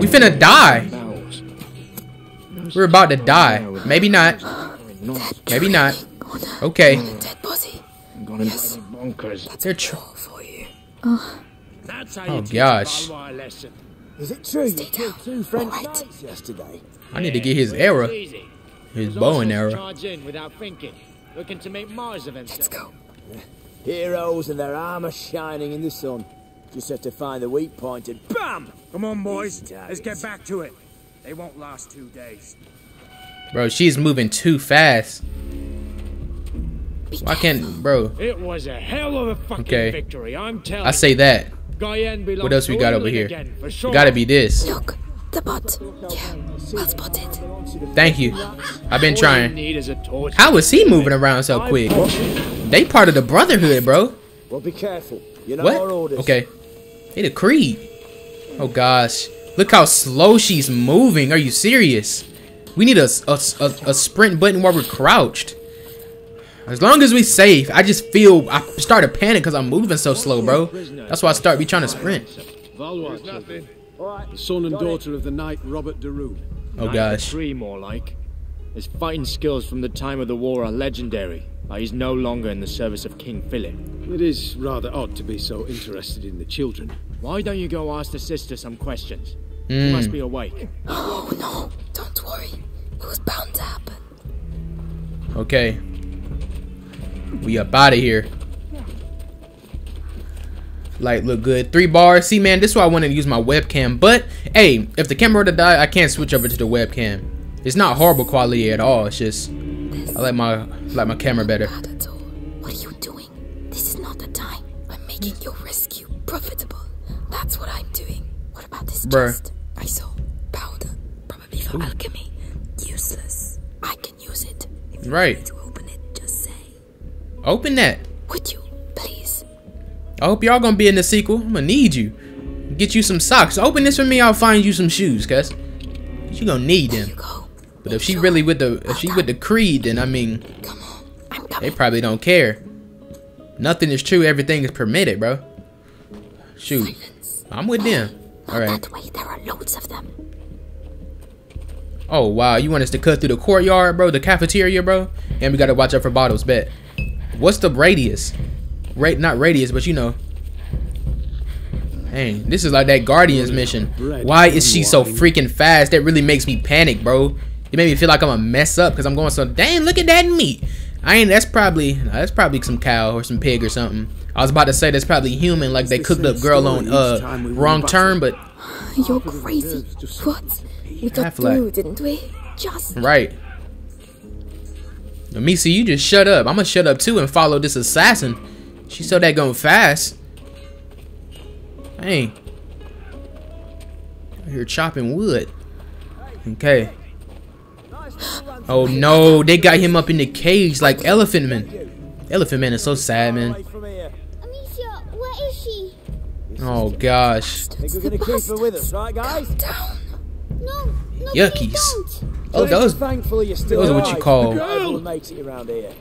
We finna die. We're about to die. Maybe not. Maybe not. Okay. Dead body. I'm gonna yes. bonkers. They're tr- for you. Oh, you gosh. a Valois lesson. Is it true you Stay down. two French All right. yesterday? I need to get his arrow, his There's bow and arrow. Of Charge in without thinking, looking to make Mars of himself. Let's go. Heroes and their armor shining in the sun. Just have to find the weak point and BAM! Come on, boys. Let's get back to it. They won't last two days. Bro, she's moving too fast. Be Why can't, bro? It was a hell of a fucking Okay. victory, I'm telling I say that. What else we got over here? Again, for sure. Gotta be this. Look, the bot. Yeah, well spotted. Thank you. I've been trying. need is a torch. How is he moving around so quick? They part of the Brotherhood, bro. Well, be careful. You know What? our orders. Okay. They the Creed. Oh gosh. Look how slow she's moving. Are you serious? We need a, a, a, a sprint button while we're crouched. As long as we safe, I just feel I start to panic because I'm moving so slow, bro. That's why I start be trying to sprint. Valois children. The son and daughter of the knight Robert de Rune. Oh Knight gosh. Three more like. His fighting skills from the time of the war are legendary, but he's no longer in the service of King Philip. It is rather odd to be so interested in the children. Why don't you go ask the sister some questions? Hmm. She must be awake. Oh no, don't worry. It was bound to happen. Okay. We up out of here. Light look good. Three bars. See, man, this is why I wanted to use my webcam. But, hey, if the camera were to die, I can't switch over to the webcam. It's not horrible quality at all. It's just, I like my like my camera better. Not at all. What are you doing? This is not the time. I'm making your rescue profitable. That's what I'm doing. What about this Bruh. chest? I saw powder, probably for alchemy. Useless. I can use it. If Right. want me to open it, just say. Open that. Would you? I hope y'all gonna be in the sequel. I'm gonna need you. Get you some socks. Open this for me. I'll find you some shoes, cuz. You gonna need them. But if she really with the if she with the creed, then I mean, Come on. I'm they probably don't care. Nothing is true. Everything is permitted, bro. Shoot, I'm with them. Oh, All right. That way, there are loads of them. Oh wow, you want us to cut through the courtyard, bro? The cafeteria, bro? And we gotta watch out for bottles. Bet. What's the radius? Rate not radius, but you know. Dang, this is like that Guardians mission. Why is she so freaking fast? That really makes me panic, bro. It made me feel like I'm gonna mess up because I'm going so. Dang, look at that meat. I ain't. That's probably. That's probably some cow or some pig or something. I was about to say that's probably human, like they cooked up girl on each uh we wrong turn, but You're crazy. What? We got Half-Life. through, didn't we? Just Right. Misa, you just shut up. I'm gonna shut up too and follow this assassin. She saw that going fast. Hey. You're chopping wood. Okay. Oh no, they got him up in the cage like Elephant Man. Elephant Man is so sad, man. Away from here. Amicia, where is she? Oh gosh. Think we're gonna keep her with us, right, guys? down. No, no, Yuckies. please don't. Oh, those Thankfully, you're still those are what you call- The girl makes it around here.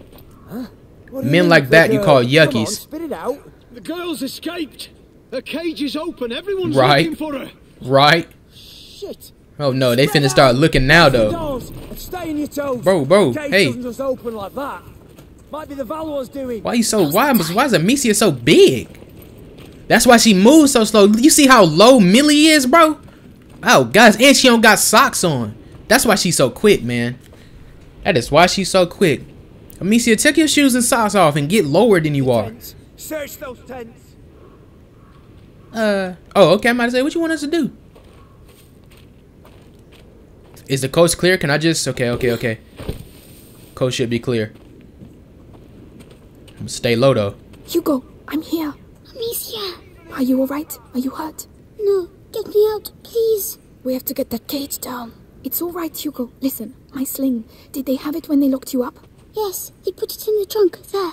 Huh? What do you Men mean, like the that you call Come yuckies. on, spit it out. The girl's escaped. Her cage is open. Everyone's Right. looking for her. right. Shit. Oh no, they finna start looking now though. Stay in your toes. Bro, bro, The cage hey. just open like that. Might be the Valois doing. Why you so why why is Amicia so big? That's why she moves so slow. You see how low Millie is, bro? Oh guys, and she don't got socks on. That's why she's so quick, man. That is why she's so quick. Amicia, take your shoes and socks off and get lower than you are. Tents. Search those tents. Uh oh, okay, I might about to say what you want us to do. Is the coast clear? Can I just... Okay, okay, okay. Coast should be clear. I'm stay low, though. Hugo, I'm here. Amicia! Are you alright? Are you hurt? No, get me out, please. We have to get that cage down. It's alright, Hugo. Listen, my sling. Did they have it when they locked you up? Yes, they put it in the trunk, there.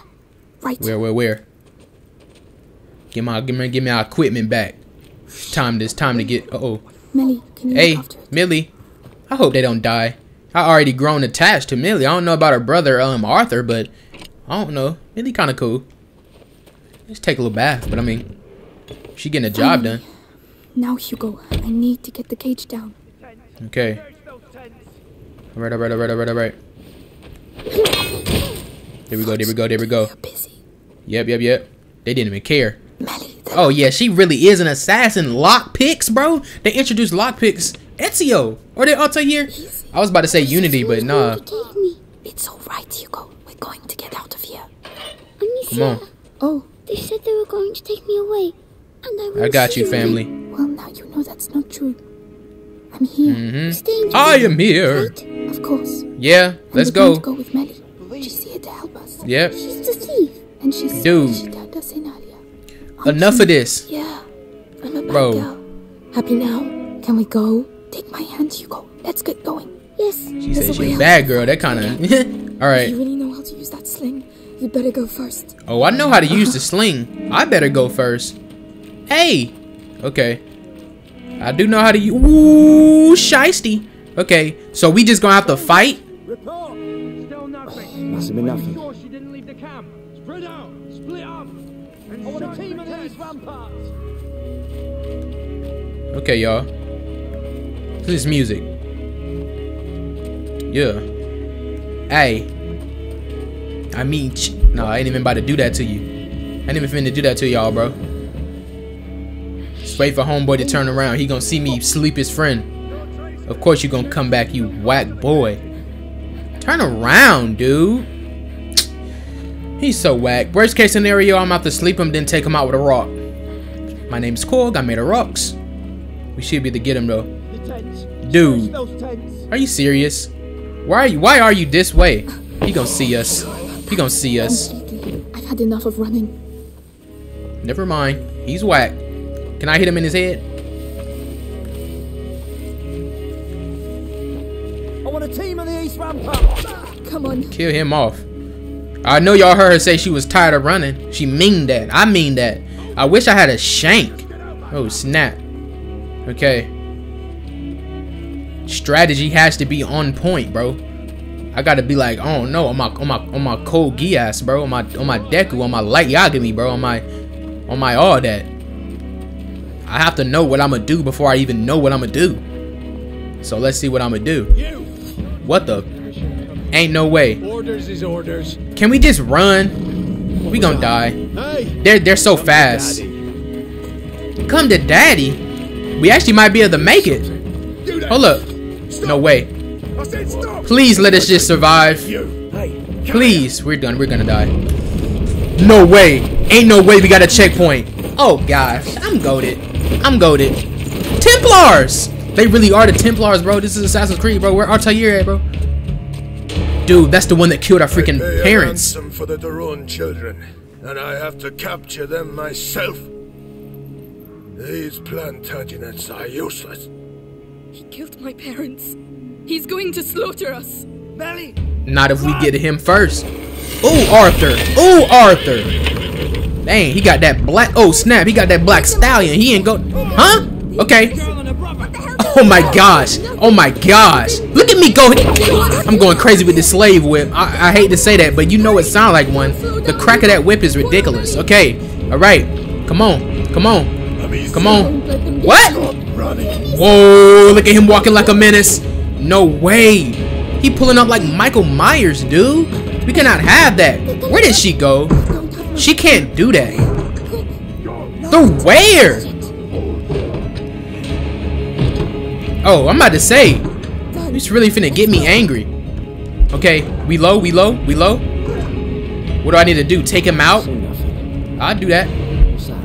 Right. Where, where, where? Give my, give me, give me our equipment back. It's time, it's time to get. Uh oh. Mélie, can you Hey, look after it? Millie. I hope they don't die. I already grown attached to Millie. I don't know about her brother, um, Arthur, but I don't know. Millie kind of cool. Just take a little bath, but I mean, she getting a job done. Now, Hugo, I need to get the cage down. Okay. All right, all right, all right, all right, all right. There we go, there we go, there we go. Busy. Yep, yep, yep. They didn't even care. Mélie, Oh yeah, she really is an assassin. Lockpicks, bro. They introduced lockpicks. Ezio or they Altair. Here? I was about to say Unity, but nah. It's alright, Hugo. We're going to get out of here. Amicia! Come on. Oh, They said they were going to take me away. And I will I got you, see family. well, now you know that's not true. I'm here. hmm I am here. right? Of course. Yeah, And let's go. go with Mélie. She's here to help us. Yep. She's the thief. And she's Dude. she turned us in earlier. Enough you? of this. Yeah. I'm a bad Bro. girl. Happy now? Can we go? Take my hand, Hugo. Let's get going. Yes. She There's said a a bad girl. That kind of. All If right. you really know how to use that sling, you better go first. Oh, I know how to use the sling. I better go first. Hey. Okay. I do know how to use. Ooh, shisty. Okay, so we just gonna have to fight. Report! Still nothing. Must have been nothing. Sure she didn't leave the camp. Spread out! Split up! I want a team of these ramparts! Okay, y'all. This is music. Yeah. Hey. I mean, ch- no, I ain't even about to do that to you. I ain't even finna do that to y'all, bro. Just wait for homeboy to turn around. He gonna see me sleep his friend. Of course you gonna come back, you whack boy. Turn around, dude. He's so whack. Worst case scenario, I'm out to sleep him, then take him out with a rock. My name's Korg. I made of rocks. We should be able to get him though. Dude, are you serious? Why are you? Why are you this way? He gonna see us. He gonna see us. I've had enough of running. Never mind. He's whack. Can I hit him in his head? I want a team of the east ramparts! Come on. Kill him off. I know y'all heard her say she was tired of running. She mean that. I mean that. I wish I had a shank. Oh snap. Okay. Strategy has to be on point, bro. I gotta be like, oh no, on my on my on my Code Geass, bro, on my on my Deku, on my light Yagami, bro, on my on my all that. I have to know what I'm gonna do before I even know what I'm gonna do. So let's see what I'm gonna do. What the? Ain't no way. Orders is orders. Can we just run? We gonna die. Hey! They're they're so fast. Daddy. Come to daddy. We actually might be able to make it. Hold up. No way. Stop! Please let us just survive. Please. We're done. We're gonna die. No way. Ain't no way we got a checkpoint. Oh gosh. I'm goaded. I'm goaded. Templars. They really are the Templars, bro. This is Assassin's Creed, bro. Where Altair at, bro? Dude, that's the one that killed our freaking pay a parents. ransom for the de Rune children, and I have to capture them myself. These Plantagenets are useless. He killed my parents. He's going to slaughter us. Mélie! Not if we get him first. Ooh, Arthur. Ooh, Arthur. Dang, he got that black. Oh, snap. He got that black stallion. He ain't go. Huh? Okay. Oh my gosh. Oh my gosh. Look at me go. I'm going crazy with the slave whip. I, I hate to say that, but you know it sounds like one. The crack of that whip is ridiculous. Okay. All right. Come on. Come on. Come on. What? Whoa. Look at him walking like a menace. No way. He pulling up like Michael Myers, dude. We cannot have that. Where did she go? She can't do that. The where? Oh, I'm about to say. He's really finna get me angry. Okay, we low, we low, we low. What do I need to do? Take him out? I'll do that.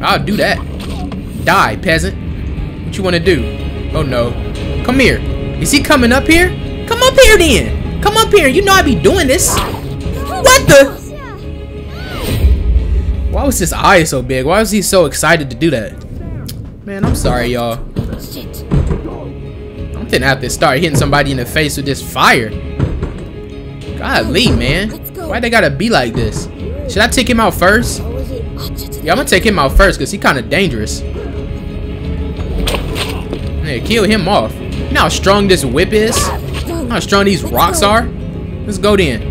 I'll do that. Die, peasant. What you want to do? Oh no. Come here. Is he coming up here? Come up here then. Come up here. You know I be doing this. What the? Why was his eye so big? Why was he so excited to do that? Man, I'm sorry, y'all. I'm finna start hitting somebody in the face with this fire. Golly, man. Why they gotta be like this? Should I take him out first? Yeah, I'm gonna take him out first because he kind of dangerous. Yeah, kill him off. You know how strong this whip is? How strong these rocks are? Let's go then.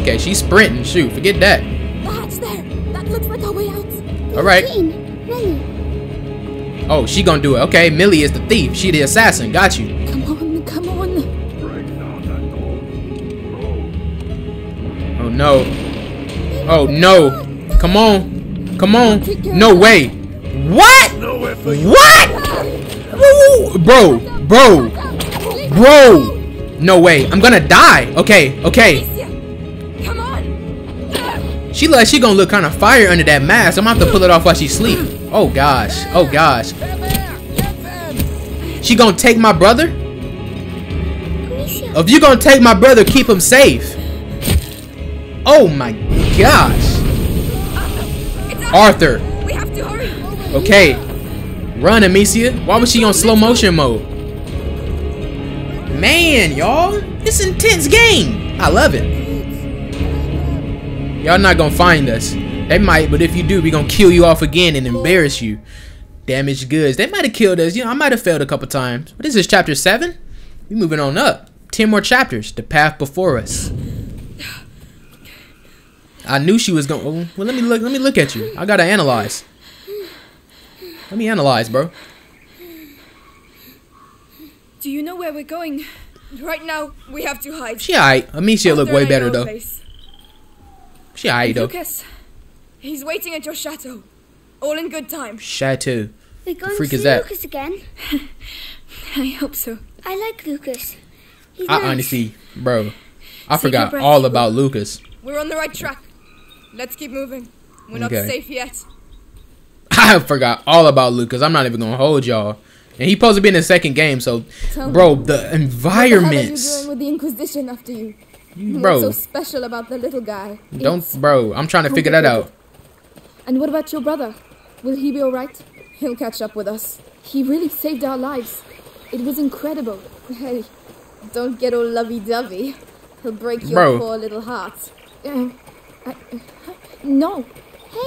Okay, she's sprinting. Shoot, forget that. The Oh, she gonna do it. Okay, Millie is the thief. She the assassin. Got you. Come on, come on. Oh no. Oh no. Come on. Come on. No way. What? What? Bro, bro, bro. No way. I'm gonna die. Okay, okay. She like she gonna look kind of fire under that mask. I'm gonna have to pull it off while she sleep. Oh gosh. Oh gosh. She gonna take my brother? If you gonna take my brother, keep him safe. Oh my gosh. Arthur. Okay. Run, Amicia. Why was she on slow motion mode? Man, y'all. It's intense game. I love it. Y'all not gonna find us. They might, but if you do, we gonna kill you off again and embarrass you. Damaged goods. They might have killed us. You know, I might have failed a couple times. What is this, is chapter 7? We moving on up. 10 more chapters. The path before us. I knew she was going. Well, let me look. Let me look at you. I gotta analyze. Let me analyze, bro. Do you know where we're going? Right now, we have to hide. She alright. Amicia look way I better though. place. She alright though. Lucas, he's waiting at your chateau. All in good time. Chateau. We're going freak to is see that? Lucas again. I hope so. I like Lucas. He's I nice. honestly, bro, I Take forgot breath. all about Lucas. We're on the right track. Let's keep moving. We're not safe yet. I forgot all about Lucas. I'm not even gonna hold y'all. And he supposed to be in the second game, so, Tell bro, me, the What the are you doing with the Inquisition after you? bro. What's so special about the little guy? Don't, It's- bro. I'm trying to figure that out. And what about your brother? Will he be alright? He'll catch up with us. He really saved our lives. It was incredible. Hey, don't get all lovey-dovey. He'll break your Bro. poor little heart. Uh, I, no,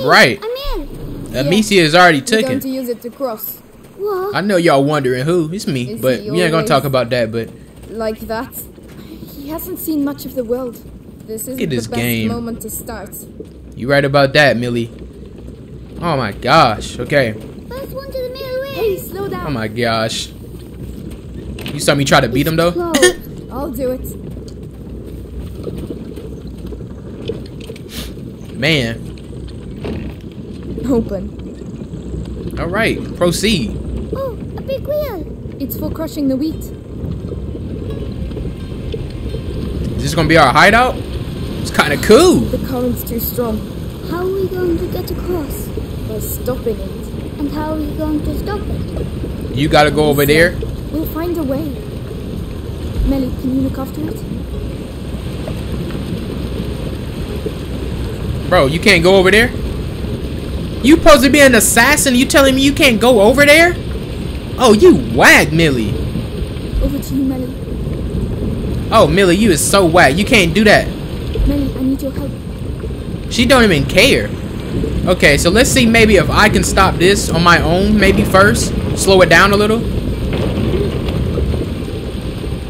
Right. I'm in. Amicia is already we're going taken. to use it to cross. What? I know y'all wondering who. It's me, Is but we ain't gonna talk about that. But Like that. He hasn't seen much of the world. This is at the this best game. moment to start. you right about that, Millie. Oh my gosh. Okay. First one to the middle way. Hey, slow Oh my gosh. You saw me try to beat him though. Close. I'll do it. Man. Open. All right. Proceed. oh, a big wheel. It's for crushing the wheat. Is this gonna be our hideout? It's kind of cool. The current's too strong. How are we going to get across? By stopping it. And how are you going to stop it? You gotta go over there. We'll find a way. Mélie, can you look after it? Bro, you can't go over there? You supposed to be an assassin, you telling me you can't go over there? Oh, you whack, Millie. Over to you, Mélie. Oh, Millie, you is so whack. You can't do that. Mélie, I need your help. She don't even care. Okay, so let's see maybe if I can stop this on my own, maybe first. Slow it down a little.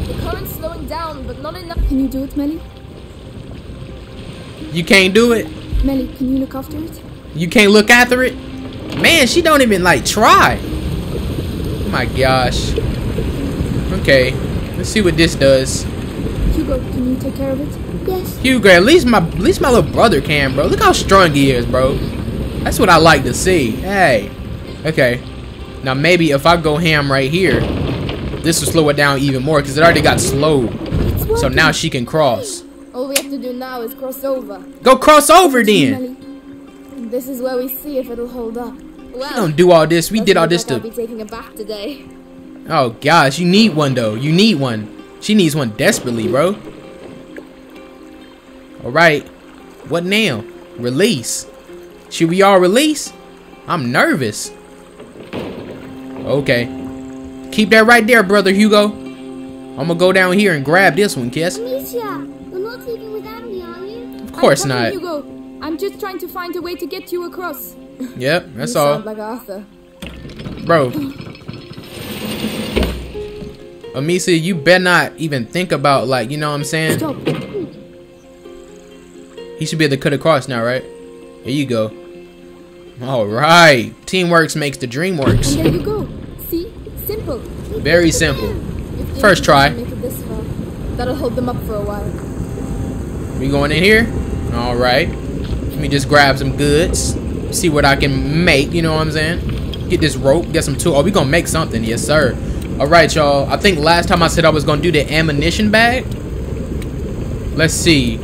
The current's slowing down, but not enough. Can you do it, Mélie? You can't do it. Mélie, can you look after it? You can't look after it. Man, she don't even like try. Oh my gosh. Okay, let's see what this does. Hugo, can you take care of it? Yes. Hugo, at least my at least my little brother can, bro. Look how strong he is, bro. That's what I like to see. Hey. Okay. Now maybe if I go ham right here, this will slow it down even more because it already got slowed. Working. So now she can cross. All we have to do now is cross over. Go cross over then. And this is where we see if it'll hold up. Well, We don't do all this. We did all this like I'll to. be taking a bath today. Oh gosh, you need one though. You need one. She needs one desperately, bro. Alright. What now? Release. Should we all release? I'm nervous. Okay. Keep that right there, brother Hugo. I'm gonna go down here and grab this one, Kiss. Amicia, you're not leaving without me, are you? Of course I'm coming, not. Hugo. I'm just trying to find a way to get you across. Yep, that's you all. Sound like Arthur. Bro. Amicia, you better not even think about like, you know what I'm saying? Stop. He should be able to cut across now, right? There you go. Alright. Teamworks makes the dream works. And there you go. See? Simple. Very simple. First try. Make it this far, that'll hold them up for a while. We going in here? Alright. Let me just grab some goods. See what I can make, you know what I'm saying? Get this rope, get some tool. Oh, we gonna make something, yes sir. Alright, y'all. I think last time I said I was gonna do the ammunition bag. Let's see.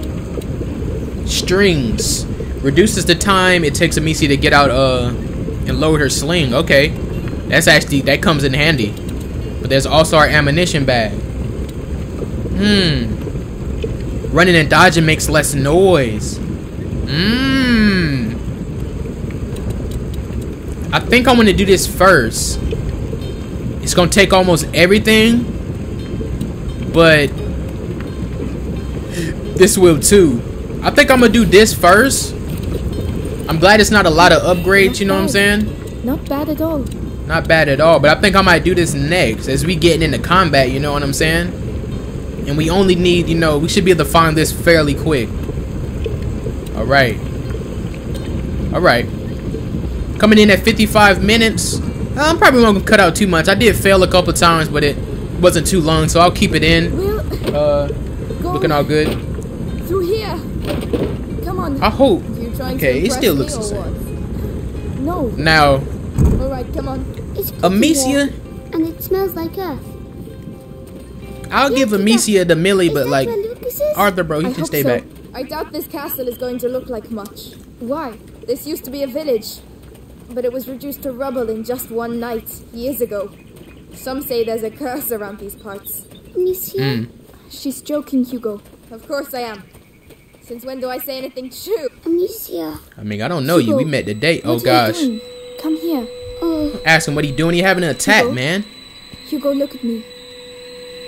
Strings. Reduces the time it takes Amicia to get out uh and load her sling. Okay. That's actually that comes in handy. But there's also our ammunition bag. Hmm. Running and dodging makes less noise. Mmm. I think I'm gonna do this first. It's gonna take almost everything, but this will too. I think I'm gonna do this first. I'm glad it's not a lot of upgrades, you know what I'm saying? Not bad at all. Not bad at all, but I think I might do this next as we getting into combat, you know what I'm saying? And we only need, you know, we should be able to find this fairly quick. Alright. Alright. Coming in at 55 minutes. I'm probably not gonna cut out too much. I did fail a couple times, but it wasn't too long, so I'll keep it in. Uh, looking all good. Through here. Come on. I hope. You trying Okay, to it still looks the or same. what? No. Now, All right, come on. It's pretty Amicia, and it smells like earth. I'll give Amicia the millie, but like where Lucas is? Arthur, bro, he I can stay so. back. I doubt this castle is going to look like much. Why? This used to be a village, but it was reduced to rubble in just one night, years ago. Some say there's a curse around these parts. Amicia, Hmm. She's joking, Hugo. Of course I am. Since when do I say anything true? Amicia. I mean, I don't know you. We Hugo, met today. Oh What are you gosh. doing? Come here. Oh, Ask him what he doing. He having an attack, Hugo? man. Hugo, look at me.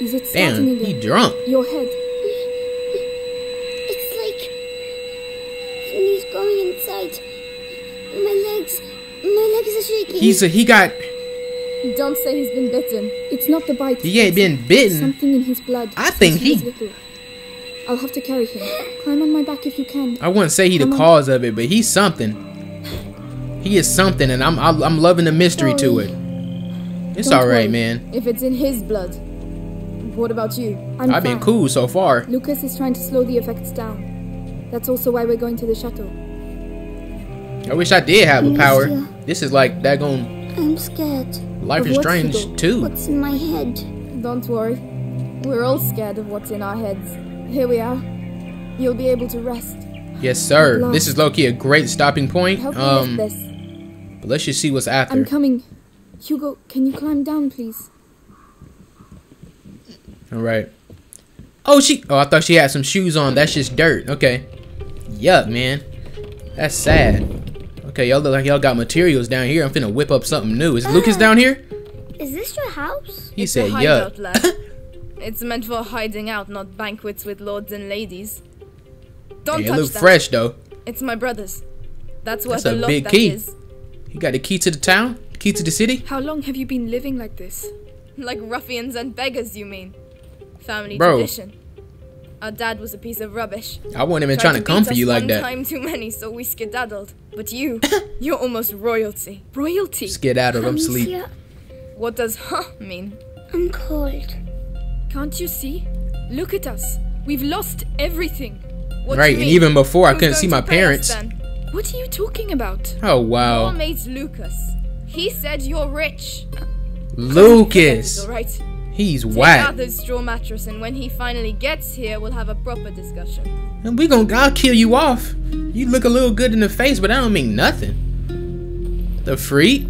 Is it starting Damn, again? he drunk. Your head. it's like he's going inside. My legs, my legs are shaking. He's a, he got Don't say he's been bitten. It's not the bite. he ain't been bitten. Something in his blood. I think since was he- little. I'll have to carry him. Climb on my back if you can. I wouldn't say he the cause of it, but he's something. He is something, and I'm I'm, I'm loving the mystery to it. It's Don't all right, worry. man. If it's in his blood. What about you? I'm I've been cool so far. Lucas is trying to slow the effects down. That's also why we're going to the chateau. I wish I did have a power. This is like that going I'm scared. Life Of is Strange too. What's in my head? Don't worry. We're all scared of what's in our heads. Here we are. You'll be able to rest. Yes, sir. This is Loki, a great stopping point. Help me Um, lift this. but let's just see what's after. I'm coming. Hugo, can you climb down, please? All right. Oh, she. Oh, I thought she had some shoes on. That's just dirt. Okay. Yuck, man. That's sad. Okay, y'all look like y'all got materials down here. I'm finna whip up something new. Is Lucas down here? Is this your house? He It's said, a hideout, yuck. lad. it's meant for hiding out, not banquets with lords and ladies. Don't Hey, it touch look that. fresh though. It's my brother's. That's where That's the a lock big that key. is. He got the key to the town, key to the city. How long have you been living like this? Like ruffians and beggars, you mean? Family Bro. tradition. Our dad was a piece of rubbish. I wasn't even Tried trying to come beat for us you like one that. time too many, so we skedaddled. But you, you're almost royalty. Royalty? Skedaddle, I'm asleep. Amicia, What does huh mean? I'm cold. Can't you see? Look at us. We've lost everything. What Right, and mean? even before I couldn't see my pay us parents. What are you talking about? Oh wow. Your wow, mate Lucas. He said you're rich. Lucas, Alright. he's Take whack. Arthur's straw mattress, and when he finally gets here, we'll have a proper discussion. And we gonna, I'll kill you off. You look a little good in the face, but that don't mean nothing. The freak.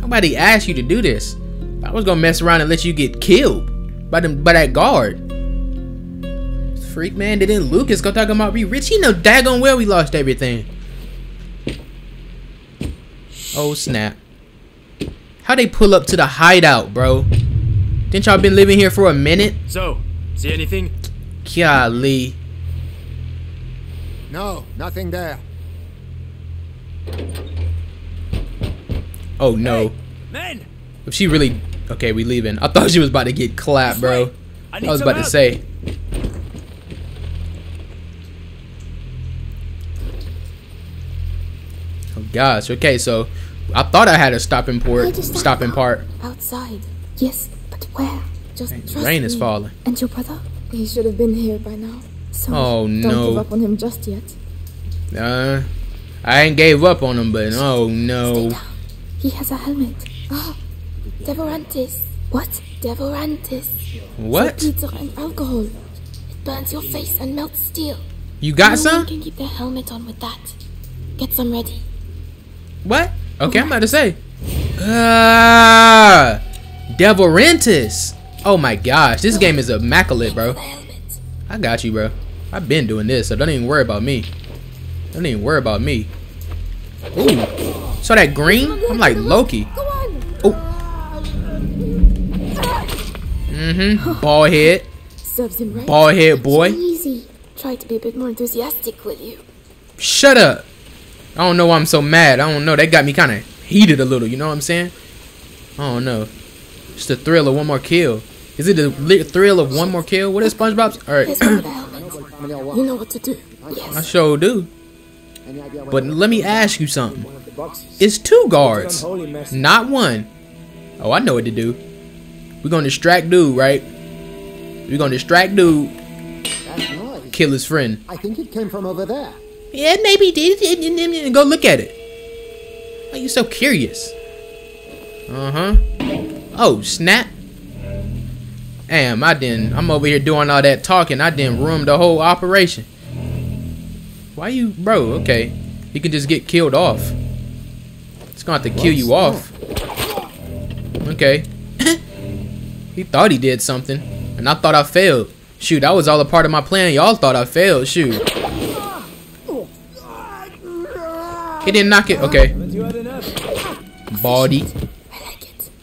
Nobody asked you to do this. I was gonna mess around and let you get killed by them by that guard. Freak man, didn't Lucas go talking about be rich? He know daggone well we lost everything. Oh snap. How they pull up to the hideout, bro? Didn't y'all been living here for a minute? So, see anything? Golly. No, nothing there. Oh no. Men! If she really Okay, we leaving. I thought she was about to get clapped, bro. I I was some about to say. Oh gosh. Okay, so I thought I had a stopping Where'd port, stop stopping now? part. Outside. Yes, but where? Just trust Rain is falling. And your brother? He should have been here by now. So Oh, don't no. give up on him just yet. Uh, I ain't gave up on him, but oh Stay no. down. He has a helmet. Ah, Devorantis. What? Devorantis. What? Saltpeter and alcohol. It burns your face and melts steel. You got no some? one can keep their helmet on with that. Get some ready. What? Okay, I'm about to say. Ah, Devorantis. Oh my gosh, this game is immaculate, bro. I got you, bro. I've been doing this, so don't even worry about me. Don't even worry about me. Ooh, so that green? I'm like Loki. On. Mm-hmm. Ball head, Serves him right. ball head boy. Easy. Try to be a bit more enthusiastic, with you? Shut up. I don't know why I'm so mad. I don't know. That got me kind of heated a little. You know what I'm saying? I don't know. Just the thrill of one more kill. Is it the thrill of one more kill? What is SpongeBob's? All right, with the helmet. You know what to do. Yes. I sure do. But let me ask you something. One of the boxes. It's two guards, not one. Oh, I know what to do. We're gonna distract dude, right? We're gonna distract dude, noise. kill his friend. I think it came from over there. Yeah, maybe did. Go look at it. Why you so curious? Uh huh. Oh snap! Damn, I didn't. I'm over here doing all that talking. I didn't ruin the whole operation. Why you, bro? Okay, you can just get killed off. It's gonna have to kill you off. Okay. He thought he did something, and I thought I failed. Shoot, that was all a part of my plan. Y'all thought I failed. Shoot. He didn't knock it. Okay. Baldy.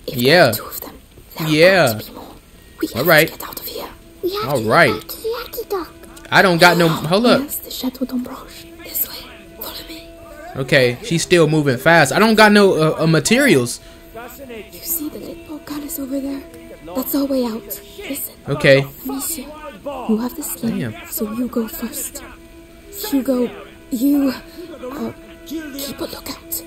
Yeah. Yeah. All right. All right. I don't got no. Hold up. Okay, she's still moving fast. I don't got no uh, uh, materials. You see the little goddess over there? That's our way out. Listen, Okay. Amicia, you have the skin, Damn. so you go first. Hugo, you uh, keep a lookout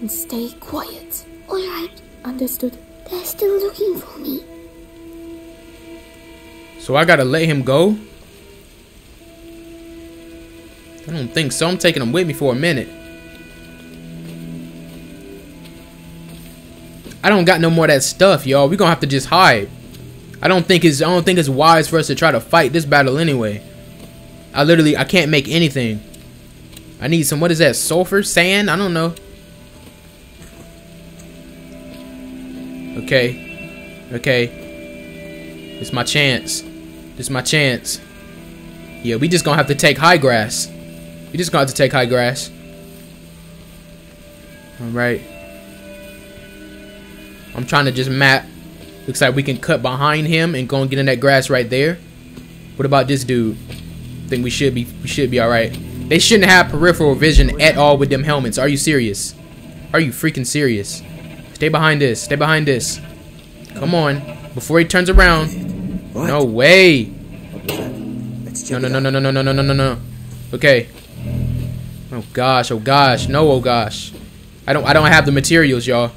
and stay quiet. All right. Understood? They're still looking for me. So I gotta let him go? I don't think so. I'm taking him with me for a minute. I don't got no more of that stuff, y'all. We gonna have to just hide. I don't think it's I don't think it's wise for us to try to fight this battle anyway. I literally I can't make anything. I need some what is that? Sulfur? Sand? I don't know. Okay. Okay. It's my chance. It's my chance. Yeah, we just gonna have to take high grass. We just gonna have to take high grass. Alright. I'm trying to just map. Looks like we can cut behind him and go and get in that grass right there. What about this dude? think we should be we should be alright. They shouldn't have peripheral vision at all with them helmets. Are you serious? Are you freaking serious? Stay behind this. Stay behind this. Come on. Before he turns around. No way. No, no, no, no, no, no, no, no, no, no, no. Okay. Oh gosh, oh gosh, no, oh gosh. I don't, I don't have the materials, y'all.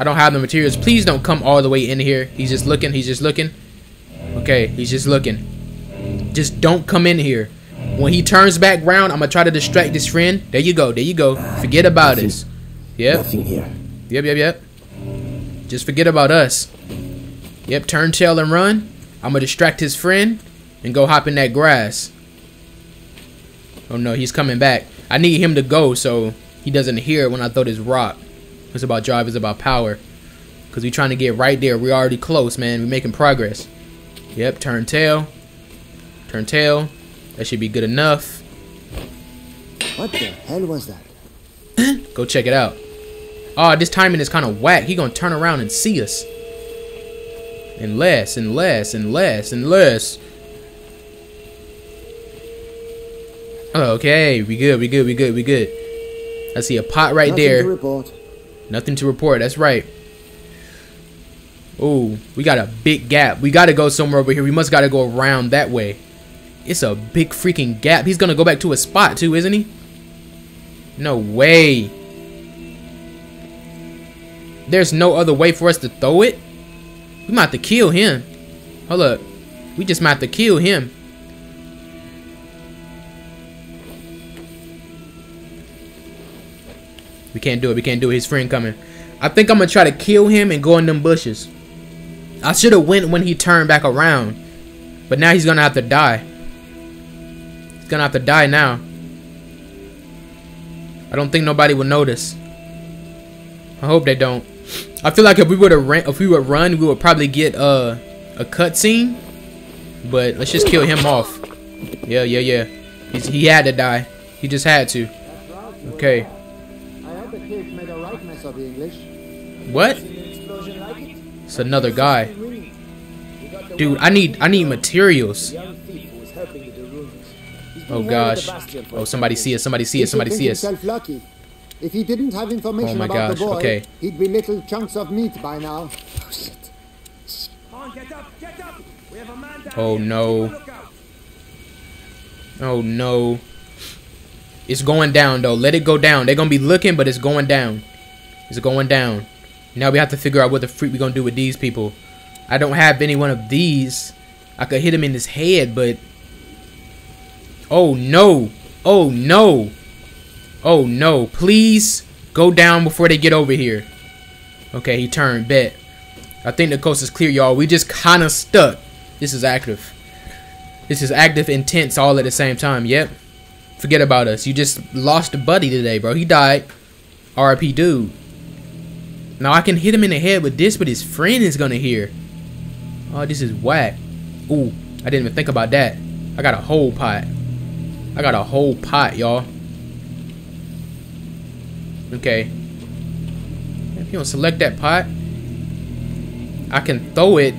I don't have the materials. Please don't come all the way in here. He's just looking. He's just looking. Okay, he's just looking. Just don't come in here. When he turns back round, I'm gonna try to distract his friend. There you go. There you go. Forget about us. Yep. Nothing here. Yep, yep, yep. Just forget about us. Yep, turn tail and run. I'm gonna distract his friend and go hop in that grass. Oh no, he's coming back. I need him to go so he doesn't hear when I throw this rock. It's about drive. It's about power. Cause we're trying to get right there. We're already close, man. We're making progress. Yep. Turn tail. Turn tail. That should be good enough. What the hell was that? Go check it out. Oh, this timing is kind of whack. He gonna turn around and see us. And less, and less, and less, and less. Okay, we good, we good, we good, we good. I see a pot right Nothing there. Nothing to report. That's right. Oh, we got a big gap. We got to go somewhere over here. We must got to go around that way. It's a big freaking gap. He's going to go back to his spot too, isn't he? No way. There's no other way for us to throw it? We might have to kill him. Hold up. We just might have to kill him. We can't do it. We can't do it. His friend coming. I think I'm gonna try to kill him and go in them bushes. I should have went when he turned back around. But now he's gonna have to die. He's gonna have to die now. I don't think nobody will notice. I hope they don't. I feel like if we would have ran, if we would run, we would probably get uh, a cutscene. But let's just kill him off. Yeah, yeah, yeah. He's, he had to die. He just had to. Okay. The kid made a right mess of the English. What? It's another guy. Dude, I need I need materials. Oh gosh. Oh somebody see us, somebody see us, somebody see us. If he didn't have information Oh my about gosh, the boy, okay. he'd be little chunks of meat by now. Oh no. Oh no. It's going down though. Let it go down. They're gonna be looking, but it's going down. It's going down. Now we have to figure out what the freak we're gonna do with these people. I don't have any one of these. I could hit him in his head, but Oh no. Oh no. Oh no. Please go down before they get over here. Okay, he turned. Bet. I think the coast is clear, y'all. We just kind of stuck. This is active. This is active, intense, all at the same time. Yep. Forget about us. You just lost a buddy today, bro. He died. RIP dude. Now I can hit him in the head with this, but his friend is gonna hear. Oh, this is whack. Ooh, I didn't even think about that. I got a whole pot. I got a whole pot, y'all. Okay. If you don't select that pot, I can throw it.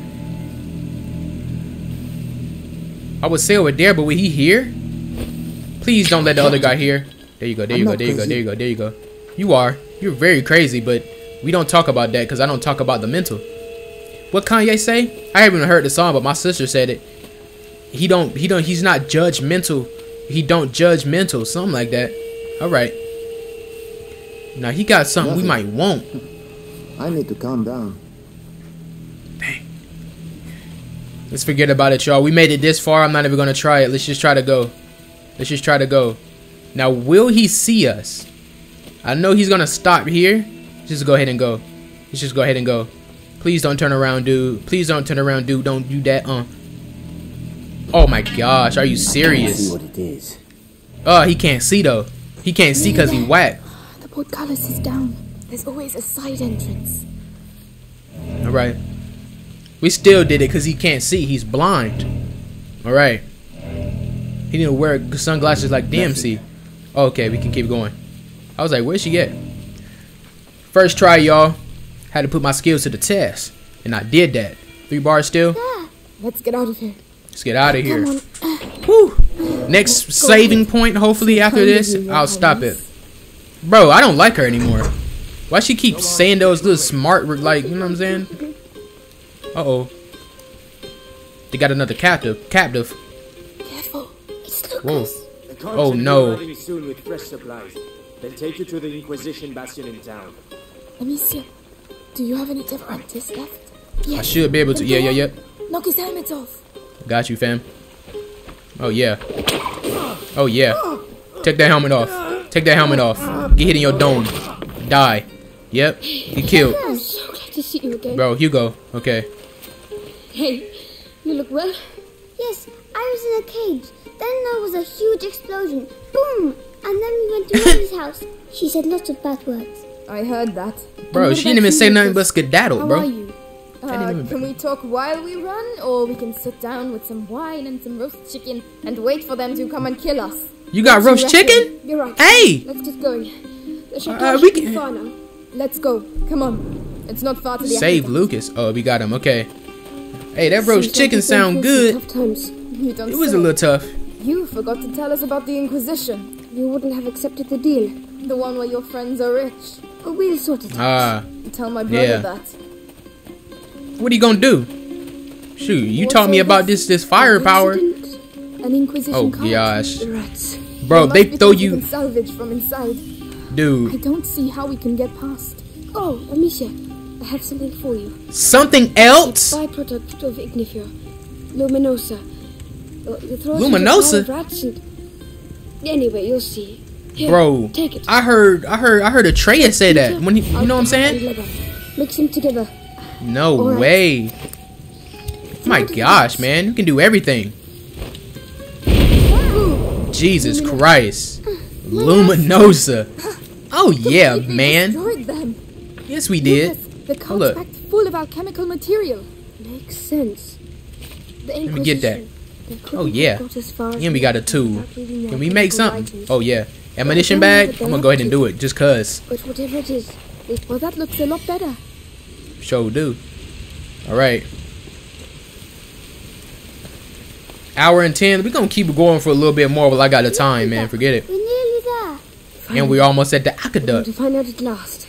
I would say over there, but will he hear? Please don't let the other guy hear. There you go, there you go, there you go, there you go, there you go. You are. You're very crazy, but we don't talk about that because I don't talk about the mental. What Kanye say? I haven't heard the song, but my sister said it. He don't, he don't, he's not judgmental. He don't judge mental, something like that. All right. Now he got something we might want. I need to calm down. Let's forget about it, y'all. We made it this far. I'm not even gonna try it. Let's just try to go. Let's just try to go. Now, will he see us? I know he's gonna stop here. Just go ahead and go. Let's just go ahead and go. Please don't turn around, dude. Please don't turn around, dude. Don't do that. Uh. Oh my gosh, are you serious? what it is. Oh, he can't see though. He can't see because he whack. The portcullis is down. There's always a side entrance. All right. We still did it because he can't see. He's blind. All right. He need to wear sunglasses like DMC. Okay, we can keep going. I was like, where's she at? First try, y'all. Had to put my skills to the test. And I did that. Three bars still. Let's get out of here. Let's get out of here. Come on. Whew. Next saving point, hopefully after this, I'll stop it. Bro, I don't like her anymore. Why she keep saying those little smart, like, you know what I'm saying? Uh-oh. They got another captive. Captive. Careful. It's Whoa. Lucas. The Consul Oh, no. soon with fresh supplies. They'll take you to the Inquisition bastion in town. Amicia, do you have any differences left? Yes. I should be able to. Yeah, yeah, yeah. Knock his helmet off. Got you, fam. Oh, yeah. Oh, yeah. Take that helmet off. Take that helmet off. Get hit in your dome. Die. Yep. Get killed. I'm so glad to see you again. Bro, Hugo. Okay. Hey, you look well. Yes, I was in a cage. Then there was a huge explosion. Boom! And then we went to Mary's house. She said lots of bad words. I heard that. Bro, she didn't even say nothing but skedaddle, How bro. are you? Uh, can we talk while we run, or we can sit down with some wine and some roast chicken and wait for them to come and kill us? You got What do roast chicken? You're right. Hey! Let's just go. The Uh, we can- far now. Let's go. Come on. It's not far to the Save aqueduct. Lucas. Oh, we got him. Okay. Hey, that roast like chicken we've sound good. some Tough times. You don't It was a little tough. You forgot to tell us about the Inquisition. You wouldn't have accepted the deal. The one where your friends are rich. But we'll sort it out. Ah, Tell my brother Yeah. that. what are you gonna do? Shoot, you What's taught me about this? this firepower. An Inquisition Oh gosh, rats. bro, they throw you, salvage from inside. Dude, I don't see how we can get past. Oh, Amicia, I have something for you. Something else? Byproduct of Ignifer. Luminosa. Luminosa? pile of Rats. Anyway, you'll see. Here, Bro, take it. I heard, I heard, I heard Atreus say that when he, you know what I'm saying? Mix them together. No Alright. way. My gosh, man, you can do everything. Jesus Christ, Luminosa. Oh yeah, man. Yes, we did. The packed full of alchemical material. Makes sense. Let me get that. Inquisition, they couldn't Oh, yeah. got as far as And we got a tool. without reading their Can we make something? Oh yeah, ammunition bag. I'm gonna go ahead and do it just cause. But whatever it is, Well, that looks a lot better. Show do. All right. Hour and ten. We gonna keep it going for a little bit more while I got the time, man. Forget it. We're nearly there. And we're almost at the aqueduct. to find out at last.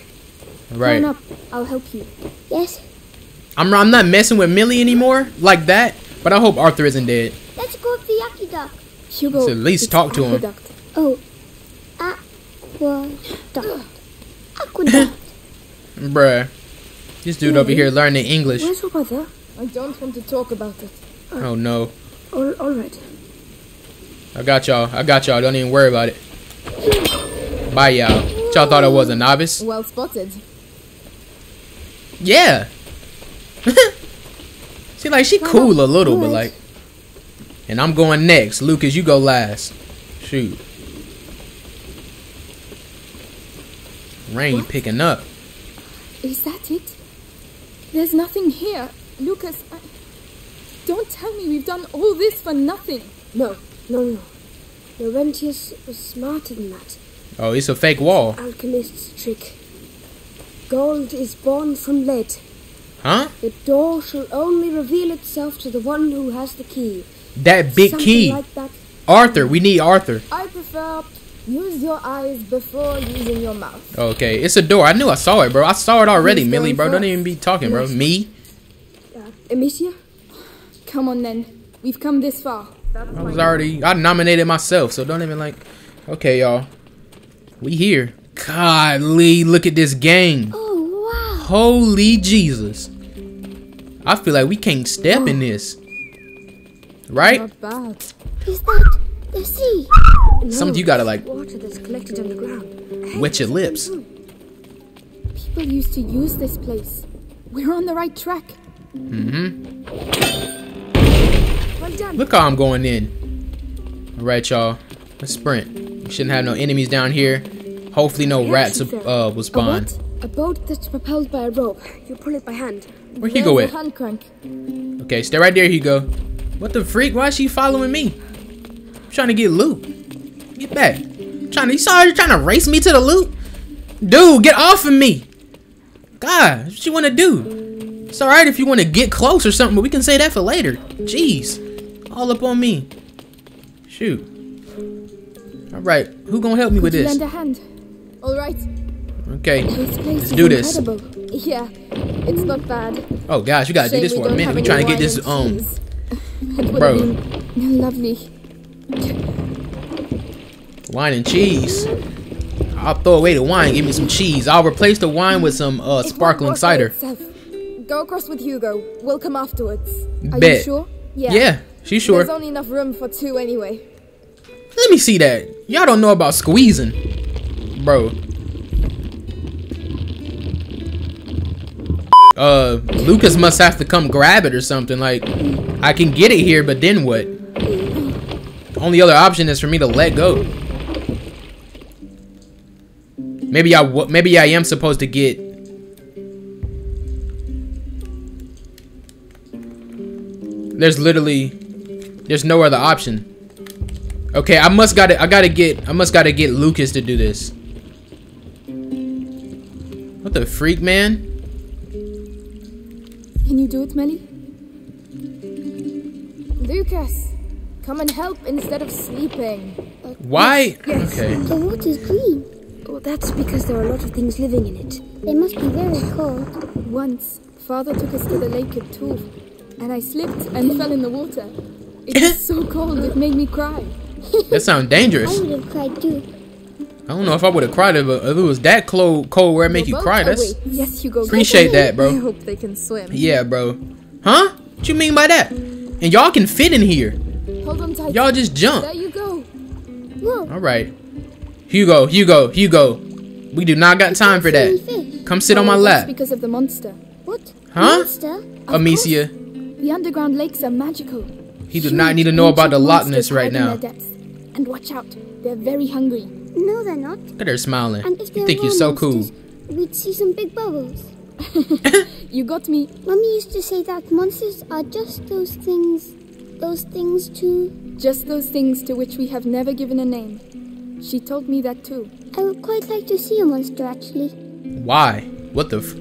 Right. Up. I'll help you. Yes, I'm I'm not messing with Mélie anymore like that. But I hope Arthur isn't dead. let's go up the aqueduct. Hugo, So at least it's talk to him. aqueduct. Oh, aqueduct. Aqueduct. Bruh. This dude over here learning English. Where's your brother? I don't want to talk about it. Oh no. All, all right. I got y'all. I got y'all. Don't even worry about it. Bye, y'all. Y'all thought I was a novice? Well spotted. Yeah. See, like she cool a little, but like. And I'm going next. Lucas, you go last. Shoot. Rain picking up. Is that it? There's nothing here. Lucas, I... don't tell me we've done all this for nothing. No, no, no. Laurentius was smarter than that. Oh, it's a fake wall. Alchemist's trick. Gold is born from lead. Huh? The door shall only reveal itself to the one who has the key. That big Something key. like that. Arthur, we need Arthur. I prefer use your eyes before using your mouth. Okay, it's a door. I knew I saw it, bro. I saw it already, Who's Mélie, going bro. Don't even be talking, bro. Me? Uh, Amicia? Come on then. We've come this far. I was already I nominated myself, so don't even like Okay, y'all. We here. Golly, look at this gang. Oh, wow. Holy Jesus. I feel like we can't step in this. Right? Not bad. Is that the sea? No, Some of you gotta like water that's collected on the ground. wet your lips. People used to use this place. We're on the right track. Well done. Look how I'm going in. Alright, y'all. Let's sprint. We shouldn't have no enemies down here. Hopefully no rats uh, will A spawn. what? A boat that's propelled by a rope. You pull it by hand. Where Hugo There's at? hand crank. Okay, stay right there, Hugo. What the freak? Why is she following me? I'm trying to get loot. Get back. trying to, you saw her trying to race me to the loot? Dude, get off of me. God, what you want to do? It's alright if you want to get close or something, but we can say that for later. Jeez. All up on me. Shoot. Alright, who gonna help me with Could you this? lend a hand? All right. Okay, let's do this. incredible. Yeah, it's not bad. Oh gosh, you gotta do this for a minute. We trying to get this um. It would Bro. have been lovely. wine and cheese. I'll throw away the wine, give me some cheese. I'll replace the wine with some uh, sparkling cider. itself. Go across with Hugo. We'll come afterwards. Are you Bet. sure? Yeah, she's sure. There's only enough room for two anyway. Let me see that. Y'all don't know about squeezing. Bro. Uh, Lucas must have to come grab it or something. Like, I can get it here, but then what? Only other option is for me to let go. Maybe I maybe I am supposed to get. There's literally, there's no other option. Okay, I must gotta, I gotta get, I must gotta get Lucas to do this. What the freak, man? Can you do it, Mélie? Lucas, come and help instead of sleeping. Uh, Why? Yes. Okay. The water's green. Well, that's because there are a lot of things living in it. They must be very cold. Once, father took us to the lake at Tour, and I slipped and fell in the water. It was so cold, it made me cry. That sounds dangerous. I would have cried too. I don't know if I would have cried if, if it was that cold, cold where it make you cry. That's yes, Hugo. appreciate that, bro. I hope they can swim. Yeah, bro. Huh? What you mean by that? And y'all can fit in here. Hold on tight. Y'all just jump. There you go. Whoa. All right. Hugo, Hugo, Hugo. We do not got time for that. Come sit on oh, my Oh, lap. because of the monster. What? Huh? Monster? Amicia. The underground lakes are magical. He does not need to know about the Loch Ness right now. And watch out, they're very hungry. No, they're not. Look at her smiling. And if You there think you're so cool. we'd see some big bubbles. You got me. Mummy used to say that monsters are just those things. Those things too. Just those things to which we have never given a name. She told me that too. I would quite like to see a monster actually. Why? What the? F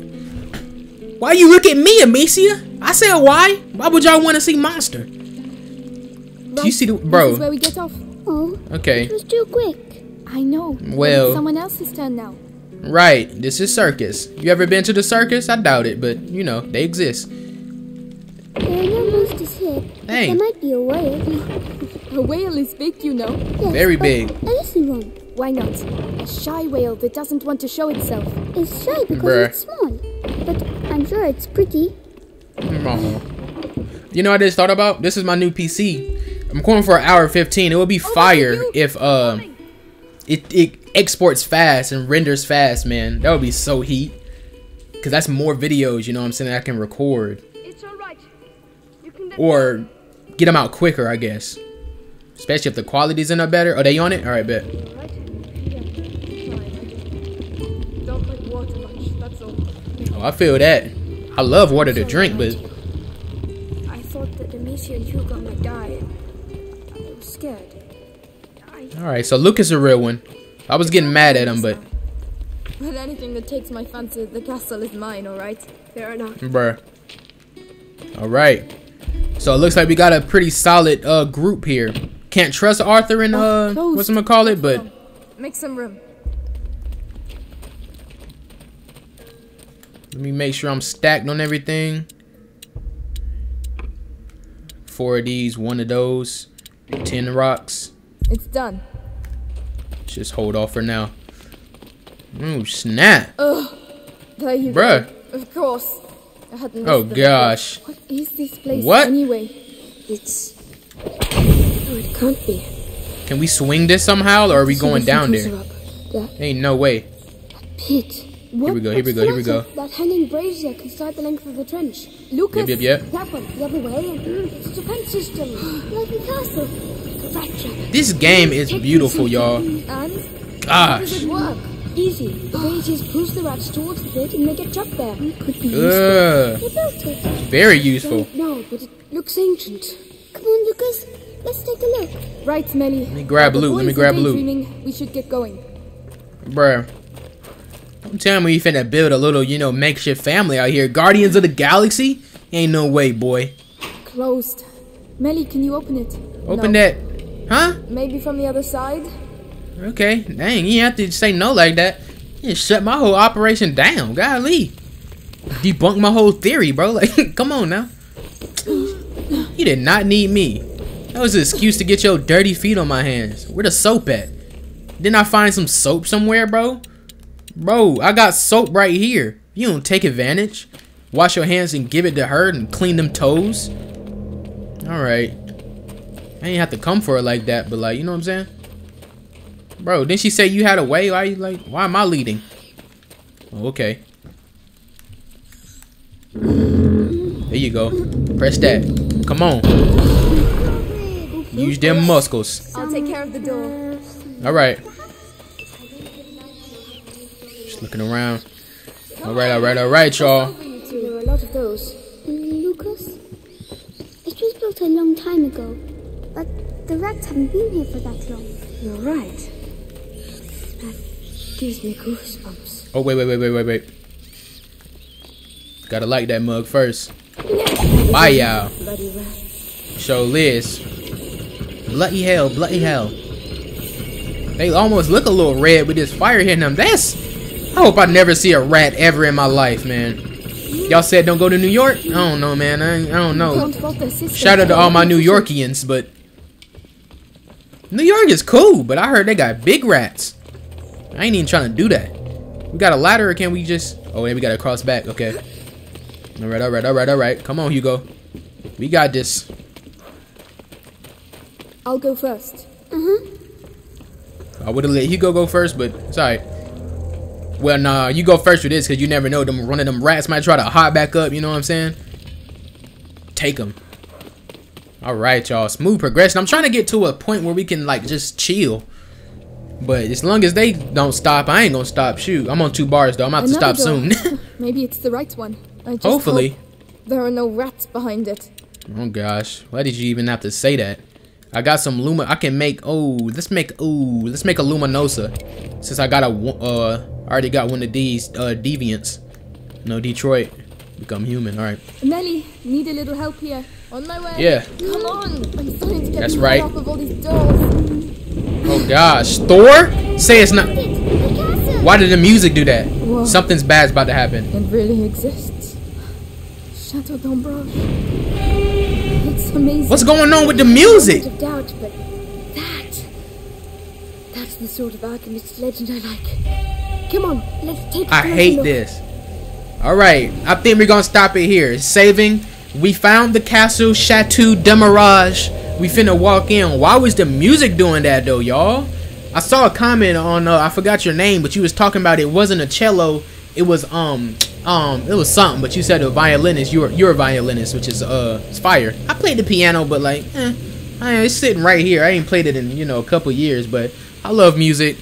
why you look at me, Amicia? I said why? Why would y'all want to see Monster? Do you see the This is bro? where we get off. Oh, Okay, it was too quick. I know. Well- someone else's turn now. right. This is circus. You ever been to the circus? I doubt it, but you know they exist. There are no monsters here. but There might be a whale. A whale is big, you know. Yes, Very big. A little one. Why not? A shy whale that doesn't want to show itself. It's shy because Bruh. it's small. But I'm sure it's pretty. Aw. You know what I just thought about? This is my new PC. I'm going for an hour 15. It would be fire if uh it, it exports fast and renders fast, man. That would be so heat. Cause that's more videos, you know what I'm saying, I can record. It's all right. You can Or get them out quicker, I guess. Especially if the quality's in a better. Are they on it? Alright, bet. Don't like water much, all. Oh, I feel that. I love water to drink, but alright, so Luke is a real one. I was getting mad at him, but But anything that takes my fancy, the castle is mine, alright? fair enough. Bruh. Alright. So it looks like we got a pretty solid uh group here. Can't trust Arthur and uh closed. what's gonna call it, but Make some room. let me make sure I'm stacked on everything. Four of these, one of those, ten rocks. It's done. Just hold off for now. Ooh, snap. There you Bruh. go. Of course. I hadn't Oh gosh. before. What is this place What? anyway? It's. Oh, it can't be. Can we swing this somehow or are we See going down closer there? Ain't no way. pit. Here we go, here we go, here we go. That hanging brazier can start the length of the trench. Lucas! Yep, yep, yep. That one, the other way. It's a defense system. Like a castle. Fracture. This game is beautiful, y'all. And Gosh. does it work? Easy. The braziers push the rats towards the pit and they get trapped there. Could be Ugh. They. Very useful. No, but it looks ancient. Come on, Lucas. Let's take a look. Right, Mélie. Let me grab loot, let me grab loot. We should get going. Bruh. I'm telling me you finna build a little, you know, makeshift family out here. Guardians of the Galaxy? Ain't no way, boy. Closed. Mélie, can you open it? Open No. that. Huh? Maybe from the other side? Okay. Dang, you have to say no like that. You shut my whole operation down. Golly. Debunk my whole theory, bro. Like, come on now. You did not need me. That was an excuse to get your dirty feet on my hands. Where the soap at? Didn't I find some soap somewhere, bro? Bro, I got soap right here. You don't take advantage. Wash your hands and give it to her and clean them toes. Alright. I ain't have to come for it like that, but like, you know what I'm saying? Bro, didn't she say you had a way? Why you like why am I leading? Oh, okay. There you go. Press that. Come on. Use them muscles. I'll take care of the door. Alright. Just looking around. All right, all right, all right, y'all. There were a lot of those. Lucas? It was built a long time ago, but the rats haven't been here for that long. You're right. That gives me goosebumps. Oh, wait, wait, wait, wait, wait, wait. Gotta like that mug first. Bye, y'all. Bloody rat. Show Liz. Bloody hell, bloody hell. They almost look a little red with this fire hitting them. That's. I hope I never see a rat ever in my life, man. Y'all said don't go to New York? I don't know, man. I, I don't know. Don't fault their sister. Shout out to all my New Yorkians, but New York is cool, but I heard they got big rats. I ain't even trying to do that. We got a ladder, or can we just? Oh, yeah, we gotta cross back. Okay. All right, all right, all right, all right. Come on, Hugo. We got this. I'll go first. Mm-hmm. I would have let Hugo go first, but it's alright. Well, nah, you go first with this because you never know. Them one of them rats might try to hop back up. You know what I'm saying? Take them. All right, y'all. Smooth progression. I'm trying to get to a point where we can like just chill. But as long as they don't stop, I ain't gonna stop. Shoot, I'm on two bars though. I'm about to stop door. soon. Maybe it's the right one. I just Hopefully. hope there are no rats behind it. Oh gosh, why did you even have to say that? I got some luma. I can make. Oh, let's make. Oh, let's make a luminosa. Since I got a. Uh, I already got one of these uh deviants. No, Detroit. Become human. All right. Nelly, need a little help here. On my way. Yeah. Come on. I'm starting to get That's right. off of all these doors. Oh gosh, Thor. Say it's not. Why did the music do that? Whoa. Something's bad's about to happen. It really exists. Chateau d'Ombrage. It's amazing. What's going on with the music? Of doubt, but that. That's the sort of alchemist legend I like. Come on, let's take I hate look. this. All right, I think we're gonna stop it here. Saving. We found the castle, Chateau d'Ombrage. We finna walk in. Why was the music doing that though, y'all? I saw a comment on. Uh, I forgot your name, but you was talking about it wasn't a cello. It was um um it was something. But you said a violinist. You're you're a violinist, which is uh fire. I played the piano, but like eh, I, it's sitting right here. I ain't played it in you know a couple years, but I love music.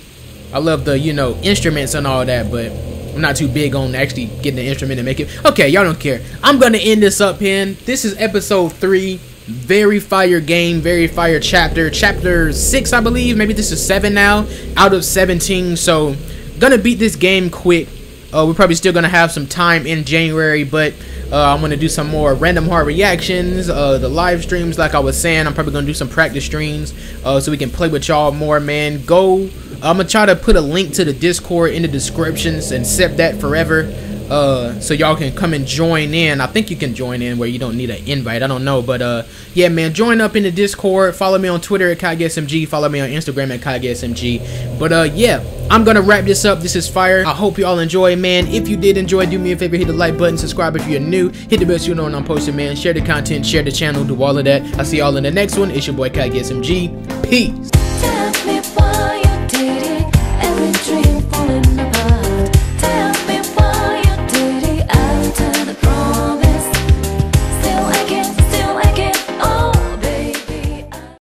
I love the you know instruments and all that, but I'm not too big on actually getting the instrument and make it. Okay, y'all don't care. I'm gonna end this up, Pen. This is episode three. Very fire game, very fire chapter. Chapter six, I believe. Maybe this is seven now, out of 17. So, gonna beat this game quick. Uh, we're probably still gonna have some time in January, but uh, I'm gonna do some more random hard reactions. Uh, the live streams, like I was saying, I'm probably gonna do some practice streams uh, so we can play with y'all more. Man, go. I'm gonna try to put a link to the Discord in the descriptions and set that forever. Uh, so y'all can come and join in. I think you can join in where you don't need an invite. I don't know, but uh, yeah, man, join up in the Discord. Follow me on Twitter at KageSMG. Follow me on Instagram at KageSMG. But uh, yeah, I'm gonna wrap this up. This is fire. I hope you all enjoy, man. If you did enjoy, do me a favor, hit the like button, subscribe if you're new, hit the bell so you know when I'm posting, man. Share the content, share the channel, do all of that. I'll see y'all in the next one. It's your boy KageSMG. Peace.